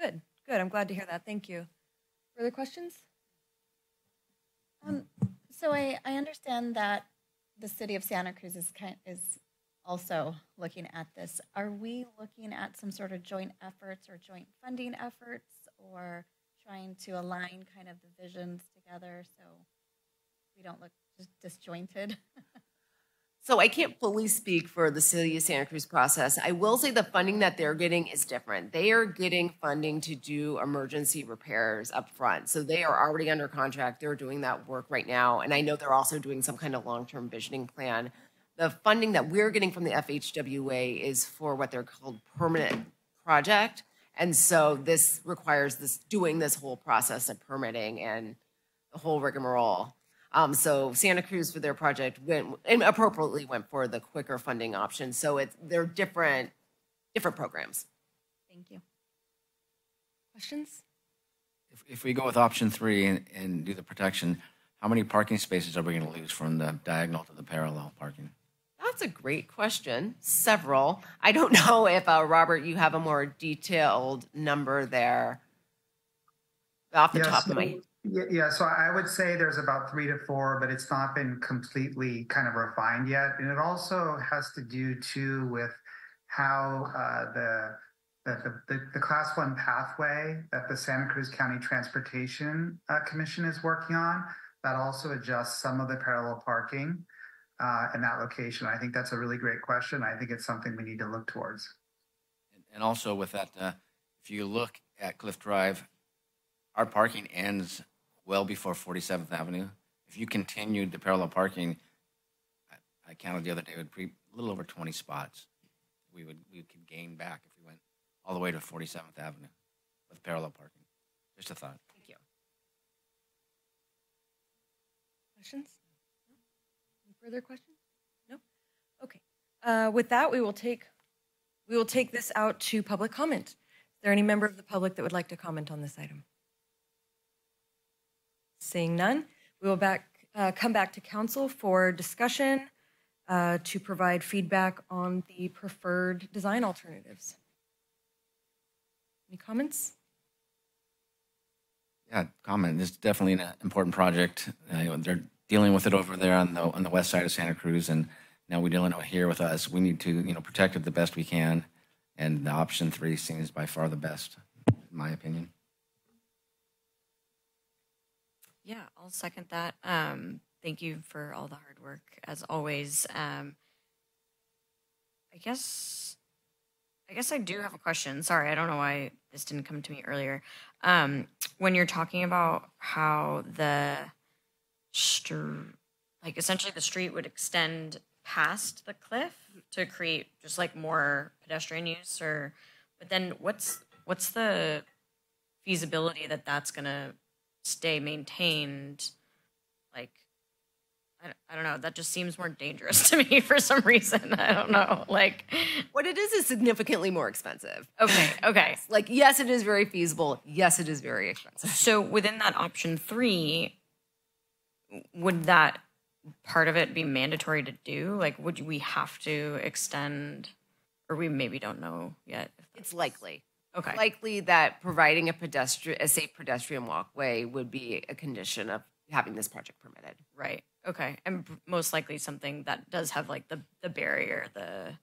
Good, good. I'm glad to hear that. Thank you. Further questions? Um, so I, I understand that the city of Santa Cruz is kind, is also looking at this. Are we looking at some sort of joint efforts or joint funding efforts or trying to align kind of the visions together so we don't look just disjointed? [LAUGHS] So I can't fully speak for the City of Santa Cruz process. I will say the funding that they're getting is different. They are getting funding to do emergency repairs up front. So they are already under contract. They're doing that work right now. And I know they're also doing some kind of long-term visioning plan. The funding that we're getting from the FHWA is for what they're called permanent project. And so this requires this doing this whole process of permitting and the whole rigmarole. Um, so Santa Cruz for their project went and appropriately went for the quicker funding option. So it's they're different different programs. Thank you. Questions? If, if we go with option three and, and do the protection, how many parking spaces are we going to lose from the diagonal to the parallel parking? That's a great question. Several. I don't [LAUGHS] know if uh, Robert, you have a more detailed number there off the Yeah, top so- of my head. Yeah, so I would say there's about three to four, but it's not been completely kind of refined yet. And it also has to do too with how uh, the, the, the, the class one pathway that the Santa Cruz County Transportation uh, Commission is working on, that also adjusts some of the parallel parking uh, in that location. I think that's a really great question. I think it's something we need to look towards. And also with that, uh, if you look at Cliff Drive, our parking ends well before 47th Avenue. If you continued the parallel parking, I, I counted the other day, would be a little over 20 spots. We would we could gain back if we went all the way to 47th Avenue with parallel parking. Just a thought. Thank you. Questions? No? Any further questions? No? Okay. Uh, With that, we will take, we will take this out to public comment. Is there any member of the public that would like to comment on this item? Seeing none, we will back, uh, come back to council for discussion uh, to provide feedback on the preferred design alternatives. Any comments? Yeah, comment. This is definitely an important project. Uh, they're dealing with it over there on the on the west side of Santa Cruz, and now we're dealing it here with us. We need to you know protect it the best we can, and the option three seems by far the best, in my opinion. Yeah, I'll second that. Um, thank you for all the hard work as always. Um, I guess, I guess I do have a question. Sorry, I don't know why this didn't come to me earlier. Um, when you're talking about how the like essentially the street would extend past the cliff to create just like more pedestrian use, or but then what's what's the feasibility that that's gonna stay maintained like I, I don't know that just seems more dangerous to [LAUGHS] me for some reason i don't know like What it is is significantly more expensive. okay okay [LAUGHS] Like, yes, it is very feasible. Yes, it is very expensive. so within that option three would that part of it be mandatory to do like would we have to extend or we maybe don't know yet It's likely. Okay. Likely that providing a pedestrian, a safe pedestrian walkway would be a condition of having this project permitted. Right. Okay. And most likely something that does have like the the barrier, the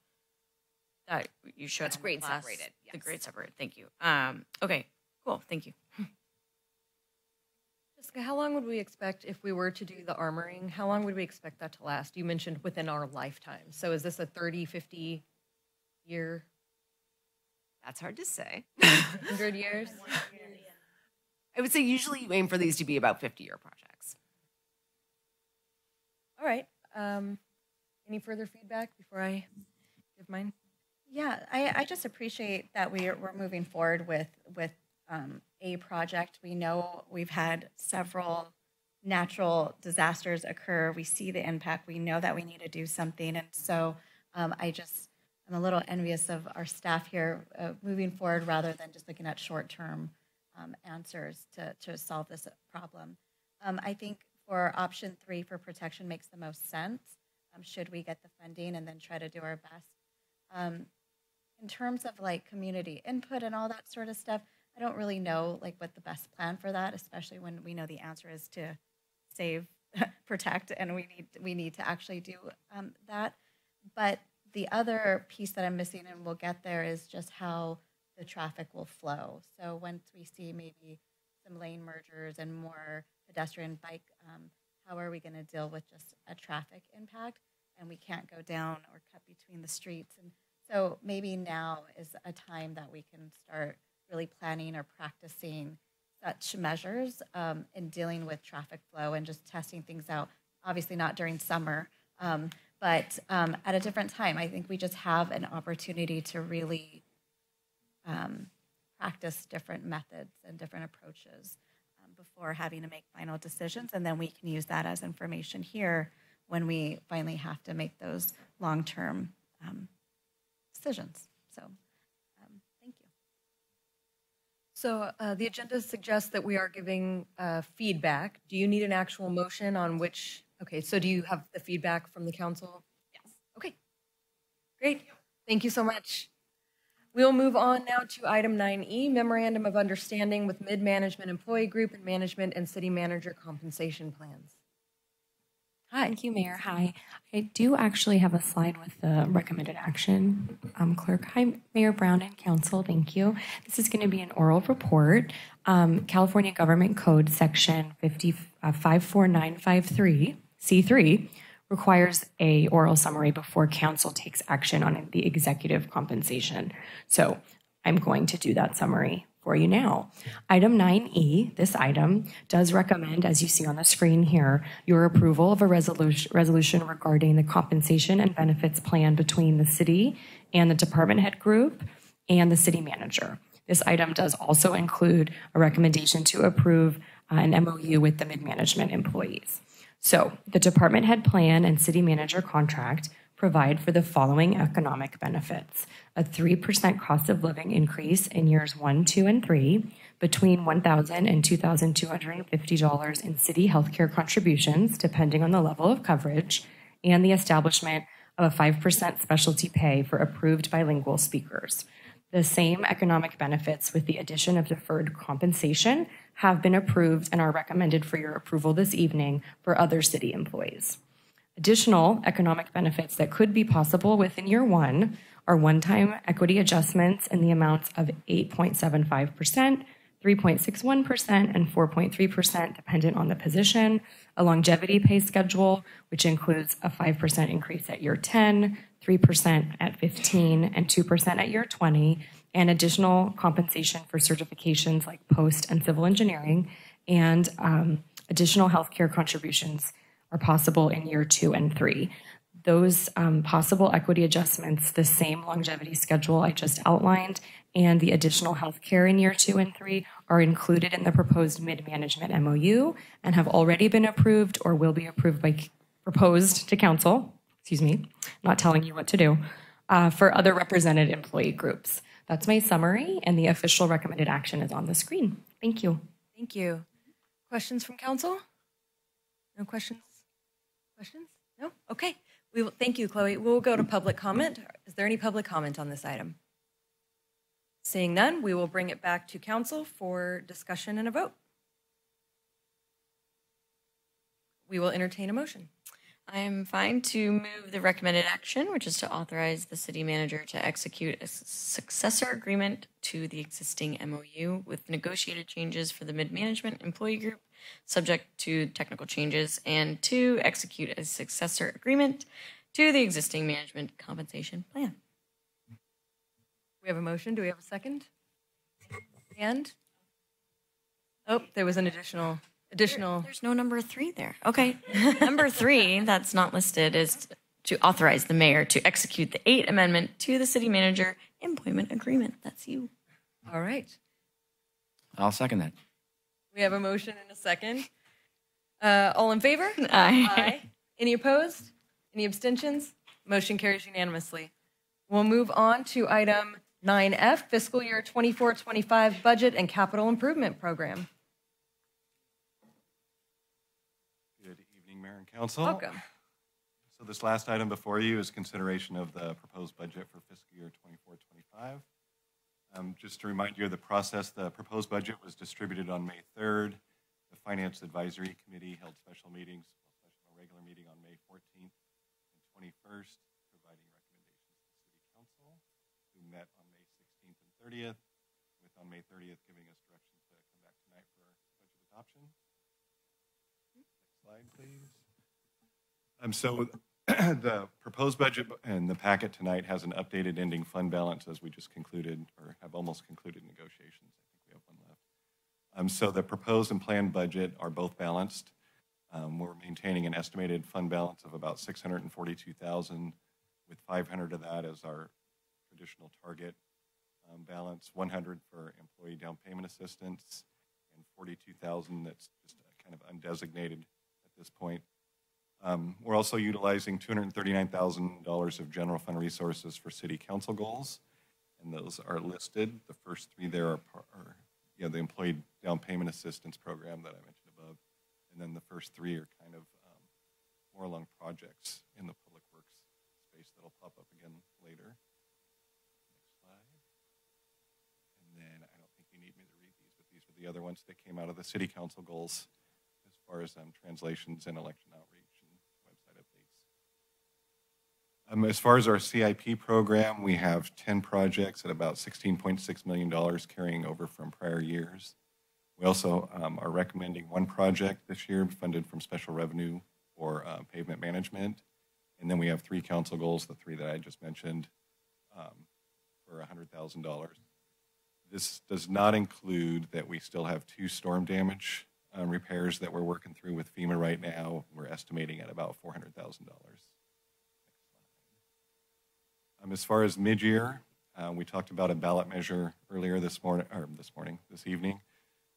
that you showed. That's in grade class, separated, The grade separated. Thank you. Um. Okay. Cool. Thank you. [LAUGHS] Jessica, how long would we expect if we were to do the armoring? How long would we expect that to last? You mentioned within our lifetime. So is this a 30, 50 year, That's hard to say. 100 years? I would say usually you aim for these to be about 50 year projects. All right. Um, any further feedback before I give mine? Yeah, I, I just appreciate that we're, we're moving forward with, with um, a project. We know we've had several natural disasters occur. We see the impact. We know that we need to do something. And so um, I just, I'm a little envious of our staff here uh, moving forward rather than just looking at short-term um, answers to, to solve this problem. Um, I think for option three for protection makes the most sense. Um, should we get the funding and then try to do our best? Um, in terms of like community input and all that sort of stuff, I don't really know like what the best plan for that, especially when we know the answer is to save, [LAUGHS] protect, and we need we need to actually do um, that. But the other piece that I'm missing, and we'll get there, is just how the traffic will flow. So once we see maybe some lane mergers and more pedestrian bike, um, how are we going to deal with just a traffic impact? And we can't go down or cut between the streets. And so maybe now is a time that we can start really planning or practicing such measures um, in dealing with traffic flow and just testing things out. Obviously, not during summer, um, but um, at a different time. I think we just have an opportunity to really um, practice different methods and different approaches um, before having to make final decisions. And then we can use that as information here when we finally have to make those long term um, decisions. So, um, thank you. So uh, the agenda suggests that we are giving uh, feedback. Do you need an actual motion on which? Okay, so do you have the feedback from the council? Yes. Okay. Great. Thank you so much. We'll move on now to item 9E, Memorandum of Understanding with Mid-Management Employee Group and Management and City Manager Compensation Plans. Hi. Thank you, Mayor. Hi. I do actually have a slide with the recommended action. Um, Clerk, hi, Mayor Brown and Council. Thank you. This is going to be an oral report. Um, California Government Code Section 50, uh, 54953 C3 requires a oral summary before council takes action on the executive compensation. So I'm going to do that summary for you now. Item 9E, this item does recommend, as you see on the screen here, your approval of a resolution, resolution regarding the compensation and benefits plan between the city and the department head group and the city manager. This item does also include a recommendation to approve uh, an MOU with the mid-management employees. So the department head plan and city manager contract provide for the following economic benefits a 3% cost of living increase in years one, two, and three, between $1,000 and $2,250 in city healthcare contributions, depending on the level of coverage, and the establishment of a 5% specialty pay for approved bilingual speakers. The same economic benefits with the addition of deferred compensation have been approved and are recommended for your approval this evening for other city employees. Additional economic benefits that could be possible within year one are one-time equity adjustments in the amounts of 8.75%, 3.61%, and 4.3%, dependent on the position, a longevity pay schedule, which includes a 5% increase at year 10, 3% at 15, and 2% at year 20, and additional compensation for certifications like post and civil engineering, and um, additional healthcare contributions are possible in year two and three. Those um, possible equity adjustments, the same longevity schedule I just outlined, and the additional health care in year two and three are included in the proposed mid-management MOU and have already been approved or will be approved by proposed to council, excuse me, not telling you what to do, uh, for other represented employee groups. That's my summary, and the official recommended action is on the screen. Thank you. Thank you. Questions from council? No questions? Questions? No? Okay. We will, thank you, Chloe. We'll go to public comment. Is there any public comment on this item? Seeing none, we will bring it back to council for discussion and a vote. We will entertain a motion. I'm fine to move the recommended action, which is to authorize the city manager to execute a successor agreement to the existing MOU with negotiated changes for the mid-management employee group, subject to technical changes, and to execute a successor agreement to the existing management compensation plan. We have a motion. Do we have a second? And? Oh, there was an additional additional. There, there's no number three there. Okay. [LAUGHS] number three, that's not listed, is to authorize the mayor to execute the eight amendment to the city manager employment agreement. That's you. All right. I'll second that. We have a motion and a second. Uh, all in favor? [LAUGHS] Aye. Aye. Any opposed? Any abstentions? Motion carries unanimously. We'll move on to item 9F, fiscal year 24-25 budget and capital improvement program. Good evening, Mayor and Council. Welcome. So this last item before you is consideration of the proposed budget for fiscal year 24-25. Um, Just to remind you of the process, the proposed budget was distributed on May 3rd. The Finance Advisory Committee held special meetings, a special regular meeting on May 14th and 21st, providing recommendations to the City Council, who met on May 16th and 30th, with on May 30th giving us direction to come back tonight for budget adoption. Next slide, please. Um, so [CLEARS THROAT] the proposed budget and the packet tonight has an updated ending fund balance as we just concluded or have almost concluded negotiations. I think we have one left. Um, so the proposed and planned budget are both balanced. Um, we're maintaining an estimated fund balance of about 642,000 with 500 of that as our traditional target um, balance, 100 for employee down payment assistance, and 42,000 that's just kind of undesignated at this point. Um, We're also utilizing $239,000 of general fund resources for city council goals, and those are listed. The first three there are, are, you know, the employee down payment assistance program that I mentioned above, and then the first three are kind of um, more along projects in the public works space that'll pop up again later. Next slide. And then I don't think you need me to read these, but these are the other ones that came out of the city council goals as far as um, translations and election outreach and website updates. Um, as far as our CIP program, we have 10 projects at about $16.6 million carrying over from prior years. We also um, are recommending one project this year funded from special revenue for uh, pavement management. And then we have three council goals, the three that I just mentioned, um, for $100,000. This does not include that we still have two storm damage um, repairs that we're working through with FEMA right now. We're estimating at about $400,000. Um, as far as mid-year, uh, we talked about a ballot measure earlier this morning, or this morning, this evening.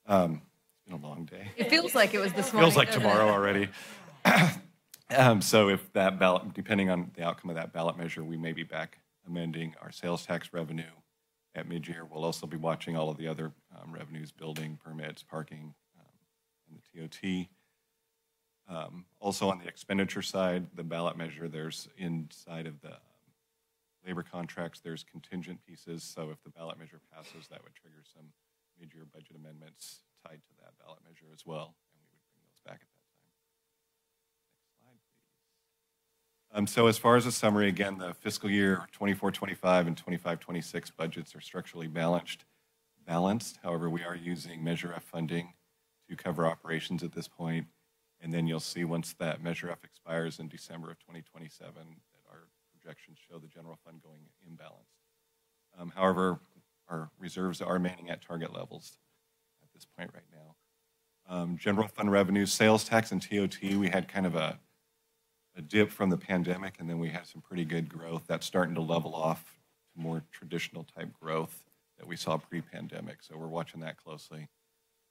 Um, it's been a long day. It feels like it was this morning. Feels like tomorrow already. [COUGHS] um, so if that ballot, depending on the outcome of that ballot measure, we may be back amending our sales tax revenue at mid-year. We'll also be watching all of the other um, revenues, building permits, parking, um, and the TOT. Um, also on the expenditure side, the ballot measure, there's inside of the labor contracts, there's contingent pieces. So if the ballot measure passes, that would trigger some mid-year budget amendments tied to that ballot measure as well, and we would bring those back at that time. Next slide, please. Um, so as far as a summary, again, the fiscal year 24-25 and 25-26 budgets are structurally balanced. Balanced. However, we are using Measure F funding to cover operations at this point. And then you'll see once that Measure F expires in December of 2027, that our projections show the general fund going imbalanced. Um, however, our reserves are remaining at target levels at this point right now. Um, general fund revenues, sales tax and TOT, we had kind of a, a dip from the pandemic, and then we had some pretty good growth. That's starting to level off to more traditional type growth that we saw pre-pandemic. So we're watching that closely,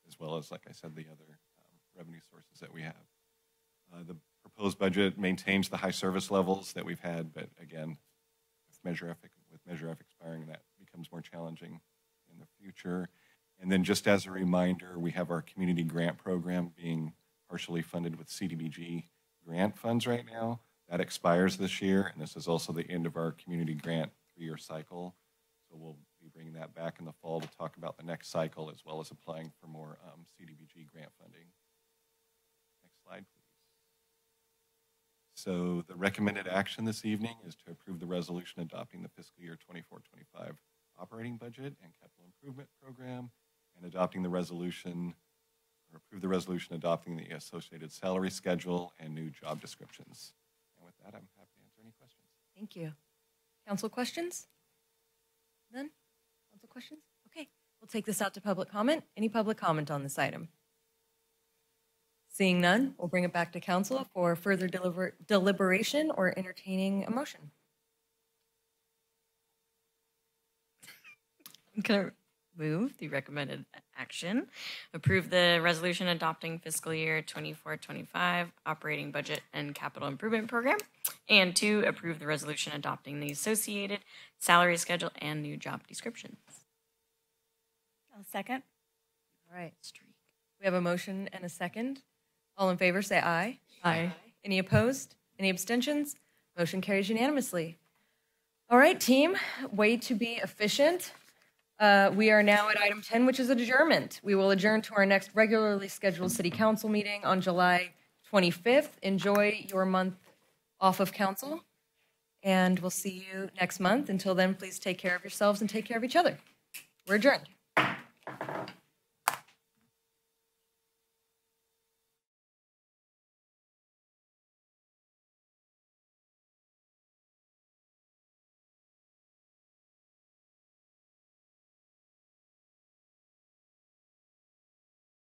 as well as, like I said, the other um, revenue sources that we have. Uh, the proposed budget maintains the high service levels that we've had, but again, with Measure F, with Measure F expiring, that becomes more challenging in the future. And then just as a reminder, we have our community grant program being partially funded with CDBG grant funds right now. That expires this year, and this is also the end of our community grant three-year cycle. So we'll be bringing that back in the fall to talk about the next cycle as well as applying for more um, CDBG grant funding. Next slide. So the recommended action this evening is to approve the resolution adopting the fiscal year 24-25 operating budget and capital improvement program and adopting the resolution or approve the resolution adopting the associated salary schedule and new job descriptions. And with that, I'm happy to answer any questions. Thank you. Council questions? None? Council questions? Okay, we'll take this out to public comment. Any public comment on this item? Seeing none, we'll bring it back to council for further deliver- deliberation or entertaining a motion. Can I move the recommended action. Approve the resolution adopting fiscal year 24-25 operating budget and capital improvement program. And two, approve the resolution adopting the associated salary schedule and new job descriptions. I'll second. All right. We have a motion and a second. All in favor, say aye. Aye. Any opposed? Any abstentions? Motion carries unanimously. All right, team, way to be efficient. Uh, We are now at item 10, which is adjournment. We will adjourn to our next regularly scheduled city council meeting on July 25th. Enjoy your month off of council, and we'll see you next month. Until then, please take care of yourselves and take care of each other. We're adjourned.